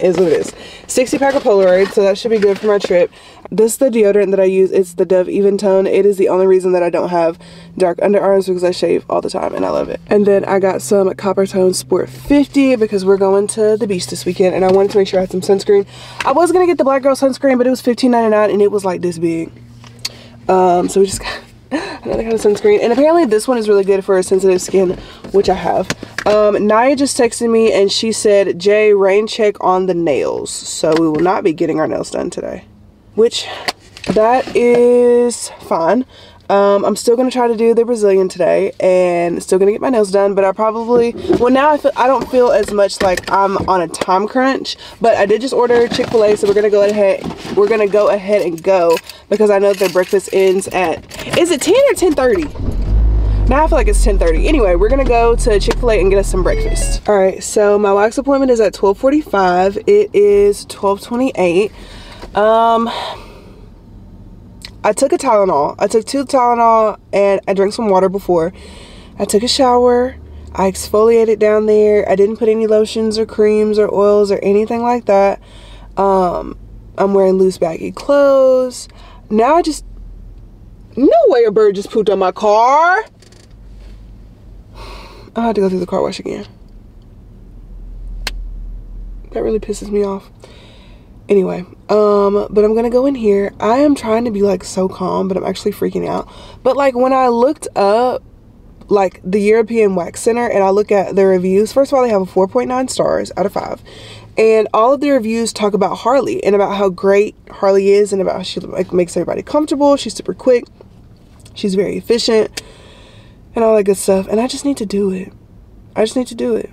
is what it is. 60 pack of Polaroid, so that should be good for my trip. This is the deodorant that I use. It's the Dove Even Tone. It is the only reason that I don't have dark underarms because I shave all the time and I love it. And then I got some Coppertone Sport 50 because we're going to the beach this weekend and I wanted to make sure I had some sunscreen. I was to get the Black Girl sunscreen, but it was $15.99 and it was like this big. Um, so we just got another kind of sunscreen. And apparently this one is really good for a sensitive skin which i have. Um naya just texted me and she said jay rain check on the nails. So we will not be getting our nails done today. Which that is fine um, I'm still gonna try to do the Brazilian today and still gonna get my nails done but I probably well now I feel I don't feel as much like I'm on a time crunch but I did just order Chick-fil-A so we're gonna go ahead we're gonna go ahead and go because I know their breakfast ends at is it 10 or 10:30? now I feel like it's 10:30. Anyway, we're gonna go to Chick-fil-A and get us some breakfast. All right, so my wax appointment is at 12:45. It is 12:28. Um, I took a Tylenol. I took two Tylenol and I drank some water before. I took a shower. I exfoliated down there. I didn't put any lotions or creams or oils or anything like that. Um, I'm wearing loose baggy clothes. Now I just, no way a bird just pooped on my car. I had to go through the car wash again. That really pisses me off anyway um but i'm gonna go in here. I am trying to be like so calm but i'm actually freaking out. But like when i looked up like the european wax center and i look at their reviews first of all they have a 4.9 stars out of 5 and all of the reviews talk about harley and about how great harley is and about how she like makes everybody comfortable. She's super quick. She's very efficient and all that good stuff. And i just need to do it. I just need to do it.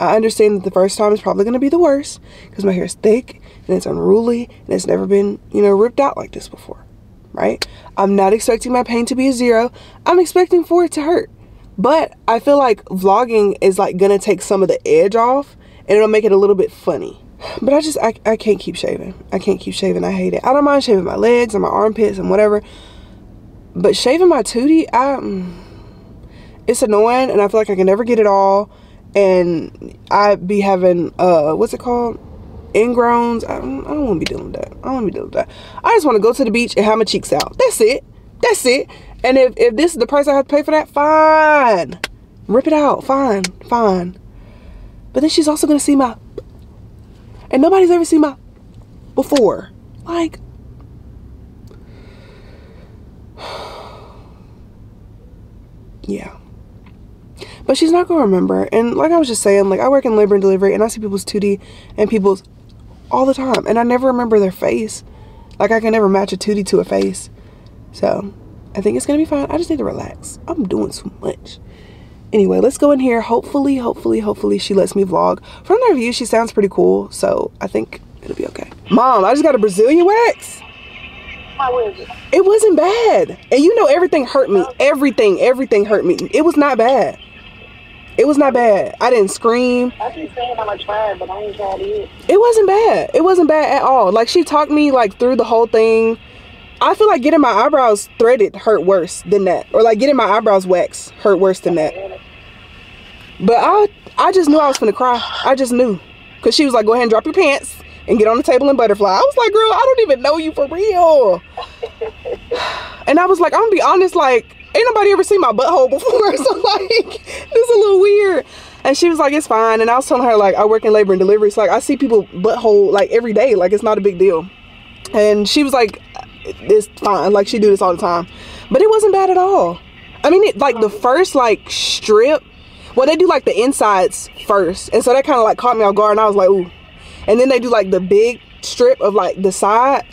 I understand that the first time is probably going to be the worst because my hair is thick and it's unruly and it's never been, you know, ripped out like this before, right? I'm not expecting my pain to be a zero. I'm expecting for it to hurt. But I feel like vlogging is like to take some of the edge off and it'll make it a little bit funny. But I just, I, I can't keep shaving. I can't keep shaving. I hate it. I don't mind shaving my legs and my armpits and whatever. But shaving my tootie, I, mm, it's annoying and I feel like I can never get it all and I'd be having uh what's it called ingrowns. I don't, I don't want to be dealing with that. I don't want to be dealing with that. I just want to go to the beach and have my cheeks out. That's it. That's it. And if, if this is the price I have to pay for that fine. Rip it out. Fine. Fine. But then she's also gonna see my and nobody's ever seen my before. Like yeah. But she's not gonna remember. And like I was just saying, like I work in labor and delivery and I see people's 2D and people's all the time. And I never remember their face. Like I can never match a 2D to a face. So I think it's gonna be fine. I just need to relax. I'm doing too much. Anyway, let's go in here. Hopefully, hopefully, hopefully she lets me vlog. From the review, she sounds pretty cool. So I think it'll be okay. Mom, I just got a Brazilian wax. How is it? It wasn't bad. And you know everything hurt me. Everything, everything hurt me. It was not bad. It was not bad. I didn't scream. I keep saying I'm gonna try, but I ain't tried it. It wasn't bad. It wasn't bad at all. Like she talked me like through the whole thing. I feel like getting my eyebrows threaded hurt worse than that. Or like getting my eyebrows waxed hurt worse than that. But I I just knew I was gonna cry. I just knew. Cause she was like, go ahead and drop your pants and get on the table and butterfly. I was like, girl, I don't even know you for real. and I was like, I'm gonna be honest, like ain't nobody ever seen my butthole before. So like, this is a little weird. And she was like, it's fine. And I was telling her like, I work in labor and delivery. So like, I see people butthole like every day. Like it's not a big deal. And she was like, it's fine. Like she do this all the time. But it wasn't bad at all. I mean, it, like the first like strip, Well, they do like the insides first, and so that kind of like caught me off guard, and I was like, ooh. And then they do like the big strip of like the side.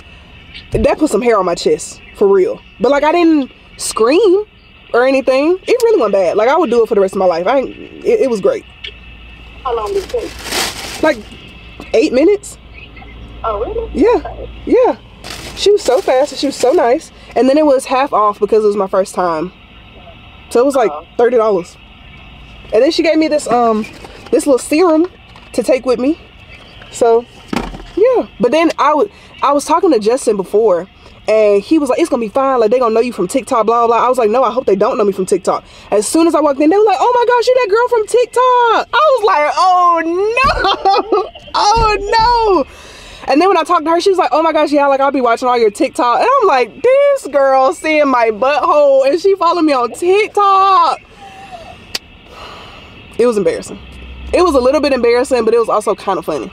That put some hair on my chest for real. But like I didn't scream or anything. It really wasn't bad. Like I would do it for the rest of my life. I it, it was great. How long did it take? Like eight minutes. Oh, really? Yeah, yeah. She was so fast and she was so nice. And then it was half off because it was my first time. So it was like Oh. thirty dollars. And then she gave me this um this little serum to take with me. So yeah. But then I would I was talking to Justin before and he was like, it's gonna be fine, like they gonna know you from TikTok, blah blah blah. I was like, no, I hope they don't know me from TikTok. As soon as I walked in, they were like, oh my gosh, you that girl from TikTok. I was like, oh no, oh no. And then when I talked to her, she was like, "Oh my gosh, yeah, like I'll be watching all your TikTok." And I'm like, "This girl seeing my butthole, and she followed me on TikTok." It was embarrassing. It was a little bit embarrassing, but it was also kind of funny.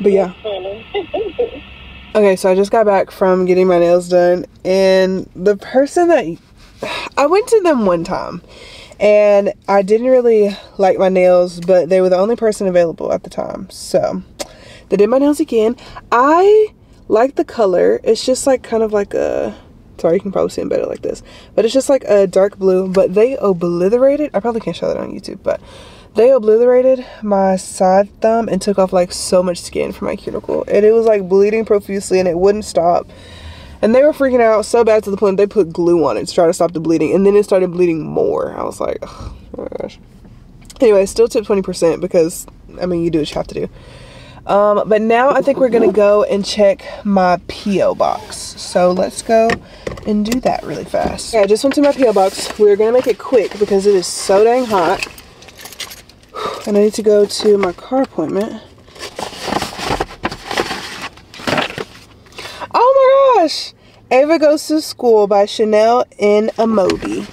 But yeah. Okay, so I just got back from getting my nails done, and the person that I went to them one time, and I didn't really like my nails, but they were the only person available at the time. So they did my nails again. I like the color. It's just like kind of like a sorry, you can probably see them better like this, but it's just like a dark blue. But they obliterated. I probably can't show that on YouTube, but they obliterated my side thumb and took off like so much skin from my cuticle, and it was like bleeding profusely, and it wouldn't stop. And they were freaking out so bad to the point they put glue on it to try to stop the bleeding, and then it started bleeding more. I was like, oh my gosh. Anyway, still tip 20% because I mean you do what you have to do. Um, but now I think we're gonna go and check my PO box. So let's go and do that really fast. Yeah, I just went to my PO box. We're gonna make it quick because it is so dang hot. And I need to go to my car appointment. Oh my gosh! Ava Goes to School by Chanel in Amobi.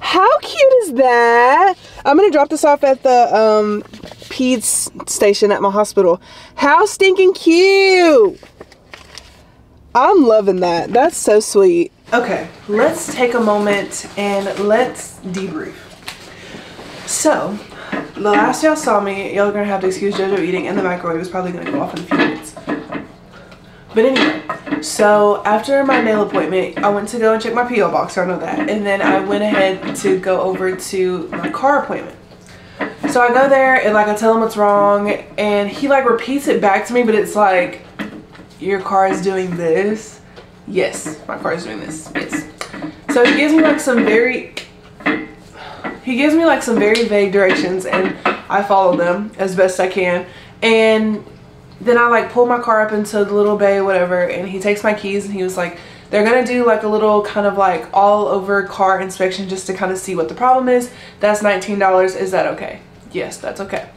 How cute is that? I'm gonna drop this off at the um, PEDS station at my hospital. How stinking cute! I'm loving that. That's so sweet. Okay, let's take a moment and let's debrief. So, the last y'all saw me, y'all are gonna have to excuse JoJo eating, and the microwave is probably gonna go off in a few minutes. But anyway, so after my nail appointment, I went to go and check my PO box. I know that, and then I went ahead to go over to my car appointment. So I go there and like I tell him what's wrong, and he like repeats it back to me, but it's like, your car is doing this. Yes, my car is doing this. Yes. So he gives me like some very he gives me like some very vague directions and I follow them as best I can. And then I like pull my car up into the little bay, whatever, and he takes my keys and he was like, they're gonna do like a little kind of like all over car inspection just to kind of see what the problem is. That's $19. Is that okay? Yes, that's okay.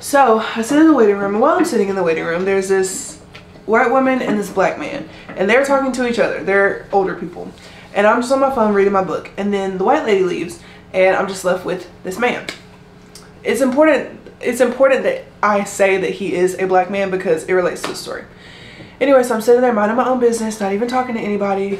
So I sit in the waiting room, and while I'm sitting in the waiting room, there's this white woman and this black man, and they're talking to each other. They're older people, and I'm just on my phone reading my book. And then the white lady leaves, and I'm just left with this man. It's important. It's important that I say that he is a black man because it relates to the story. Anyway, so I'm sitting there minding my own business, not even talking to anybody,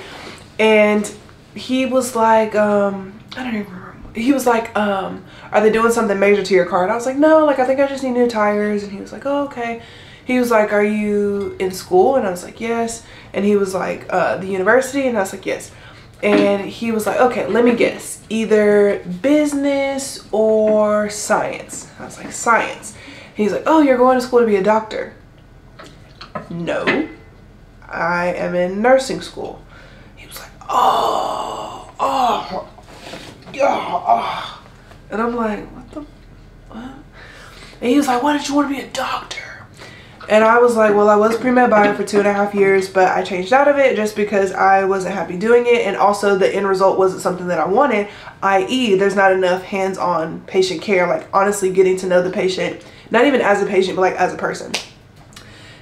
and he was like, um, I don't even remember. He was like, um, are they doing something major to your car? And I was like, no, like I think I just need new tires. And he was like, oh, okay. He was like, are you in school? And I was like, yes. And he was like, uh, the university? And I was like, yes. And he was like, okay, let me guess. Either business or science. I was like, science. He's like, oh, you're going to school to be a doctor. No, I am in nursing school. He was like, oh, oh, yeah, oh. And I'm like, what the, what? And he was like, why did you want to be a doctor? And I was like, well, I was pre-med bio for two and a half years, but I changed out of it just because I wasn't happy doing it. And also the end result wasn't something that I wanted, i.e. there's not enough hands-on patient care, like honestly getting to know the patient, not even as a patient, but like as a person.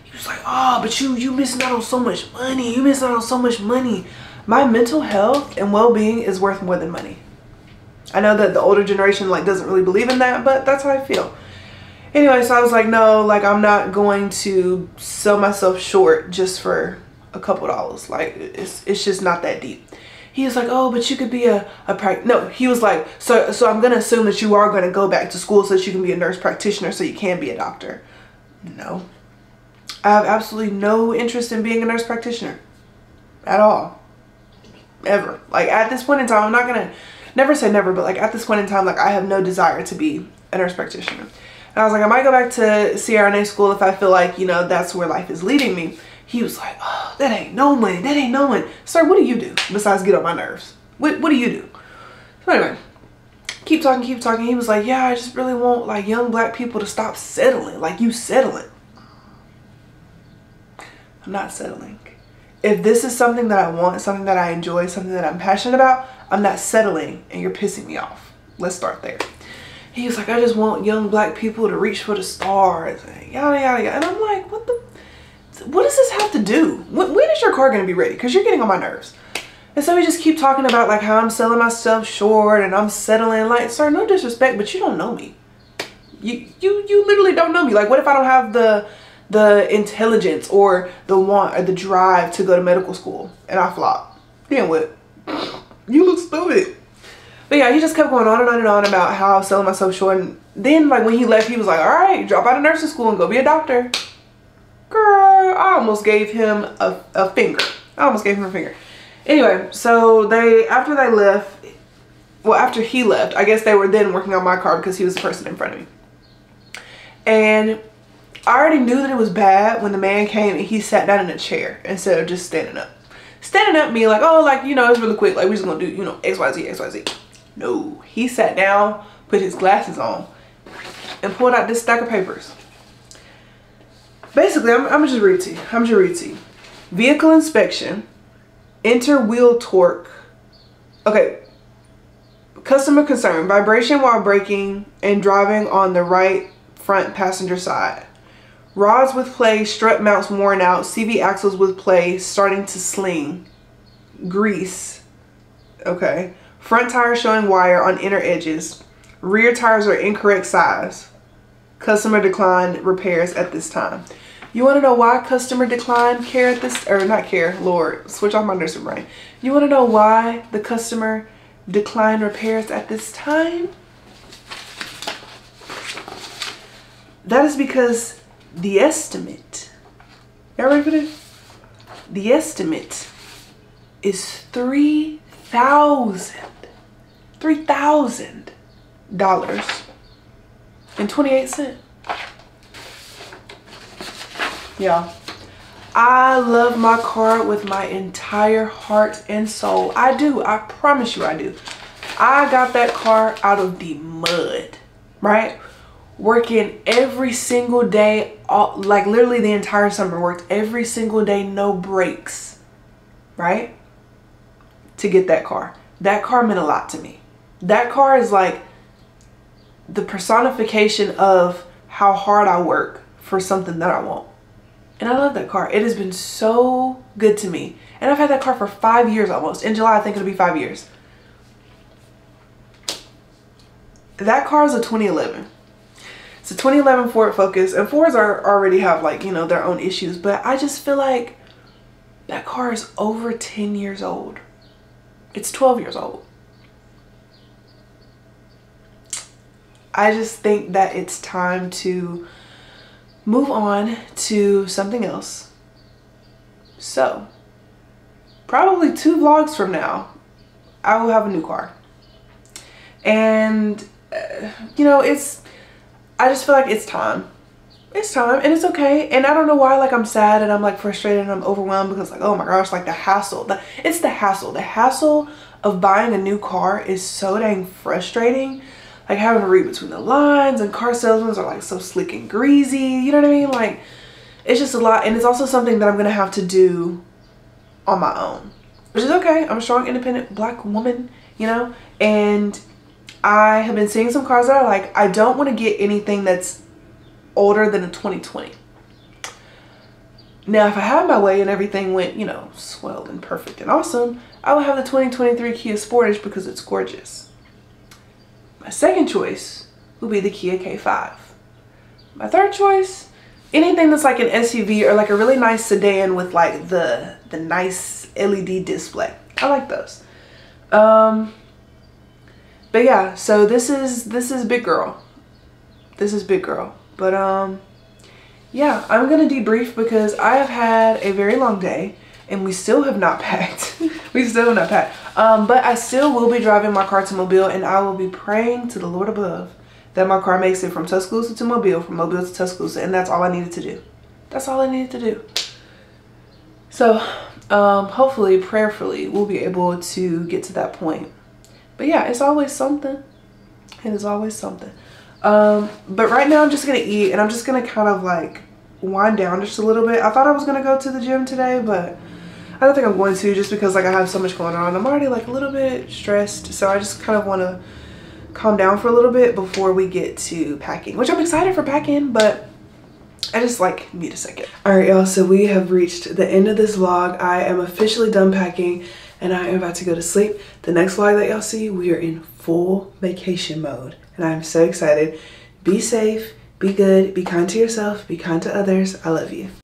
He was like, oh, but you, you missing out on so much money. You missing out on so much money. My mental health and well-being is worth more than money. I know that the older generation like doesn't really believe in that, but that's how I feel. Anyway, so I was like, no, like I'm not going to sell myself short just for a couple dollars. Like it's it's just not that deep. he was like, oh, but you could be a, a prac. No, he was like, so, so I'm to assume that you are to go back to school so that you can be a nurse practitioner so you can be a doctor. No. I have absolutely no interest in being a nurse practitioner at all. Ever. Like at this point in time, I'm not to never say never, but like at this point in time, like I have no desire to be a nurse practitioner. And I was like, I might go back to CRNA school if I feel like, you know, that's where life is leading me. He was like, oh, that ain't no money. That ain't no money. Sir, what do you do besides get on my nerves? What, what do you do? So anyway, keep talking, keep talking. He was like, yeah, I just really want like young black people to stop settling. Like you settling. I'm not settling. If this is something that I want, something that I enjoy, something that I'm passionate about, I'm not settling and you're pissing me off. Let's start there. He was like, I just want young black people to reach for the stars and yada, yada, yada. And I'm like, what the, what does this have to do? When, when is your car going to be ready? Because you're getting on my nerves. And so we just keep talking about like how I'm selling myself short and I'm settling. Like, sir, no disrespect, but you don't know me. You, you, you literally don't know me. Like, what if I don't have the, the intelligence or the want or the drive to go to medical school and I flop? Then what? You look stupid. But yeah, he just kept going on and on and on about how I was selling myself short. And then like when he left, he was like, all right, drop out of nursing school and go be a doctor. Girl, I almost gave him a, a finger. I almost gave him a finger. Anyway, so they, after they left, well, after he left, I guess they were then working on my car because he was the person in front of me. And I already knew that it was bad when the man came and he sat down in a chair instead of just standing up. Standing up me like, oh, like, you know, it's really quick. Like, we're just going to do, you know, X, Y, Z, X, Y, Z. No. He sat down, put his glasses on, and pulled out this stack of papers. Basically, I'm, I'm just read to you. I'm just read to you. Vehicle inspection, inter wheel torque. Okay. Customer concern, vibration while braking and driving on the right front passenger side. Rods with play, strut mounts worn out, CV axles with play, starting to sling. Grease. Okay. Front tires showing wire on inner edges. Rear tires are incorrect size. Customer declined repairs at this time. You want to know why customer declined care at this, or not care, Lord, switch off my nursing brain. You want to know why the customer declined repairs at this time? That is because the estimate, this? The estimate is three thousand, three thousand dollars and 28 cents. Yeah. I love my car with my entire heart and soul. I do. I promise you I do. I got that car out of the mud, right? Working every single day, all, like literally the entire summer, worked every single day, no breaks, right? To get that car. That car meant a lot to me. That car is like the personification of how hard I work for something that I want. And I love that car. It has been so good to me. And I've had that car for five years almost. In July, I think it'll be five years. That car is a 2011. It's a 2011 Ford Focus. And Fords are already have like, you know, their own issues. But I just feel like that car is over 10 years old. It's 12 years old. I just think that it's time to move on to something else. So, probably two vlogs from now, I will have a new car. And, uh, you know, it's, I just feel like it's time. It's time and it's okay. And I don't know why, like, I'm sad and I'm, like, frustrated and I'm overwhelmed because, like, oh my gosh, like, the hassle. The, it's the hassle. The hassle of buying a new car is so dang frustrating like having to read between the lines and car salesmen are like so slick and greasy you know what i mean? Like it's just a lot and it's also something that i'm gonna have to do on my own which is okay. I'm a strong independent black woman you know? And i have been seeing some cars that i like i don't want to get anything that's older than a 2020 now if i had my way and everything went you know swelled and perfect and awesome i would have the 2023 kia sportage because it's gorgeous my second choice would be the Kia K5. My third choice, anything that's like an SUV or like a really nice sedan with like the, the nice LED display. I like those. Um, but yeah, so this is this is big girl. This is big girl. But um, yeah, I'm gonna debrief because I have had a very long day and we still have not packed. we still have not packed. Um, but I still will be driving my car to Mobile and I will be praying to the Lord above that my car makes it from Tuscaloosa to Mobile, from Mobile to Tuscaloosa, and that's all I needed to do. That's all I needed to do. So, um, hopefully, prayerfully, we'll be able to get to that point. But yeah, it's always something. It is always something. Um, but right now I'm just gonna eat and I'm just gonna kind of like wind down just a little bit. I thought I was gonna go to the gym today, but I don't think I'm going to just because like I have so much going on. I'm already like a little bit stressed. So I just kind of want to calm down for a little bit before we get to packing, which I'm excited for packing, but I just like need a second. All right, y'all, so we have reached the end of this vlog. I am officially done packing and I am about to go to sleep. The next vlog that y'all see, we are in full vacation mode and I'm so excited. Be safe, be good, be kind to yourself, be kind to others. I love you.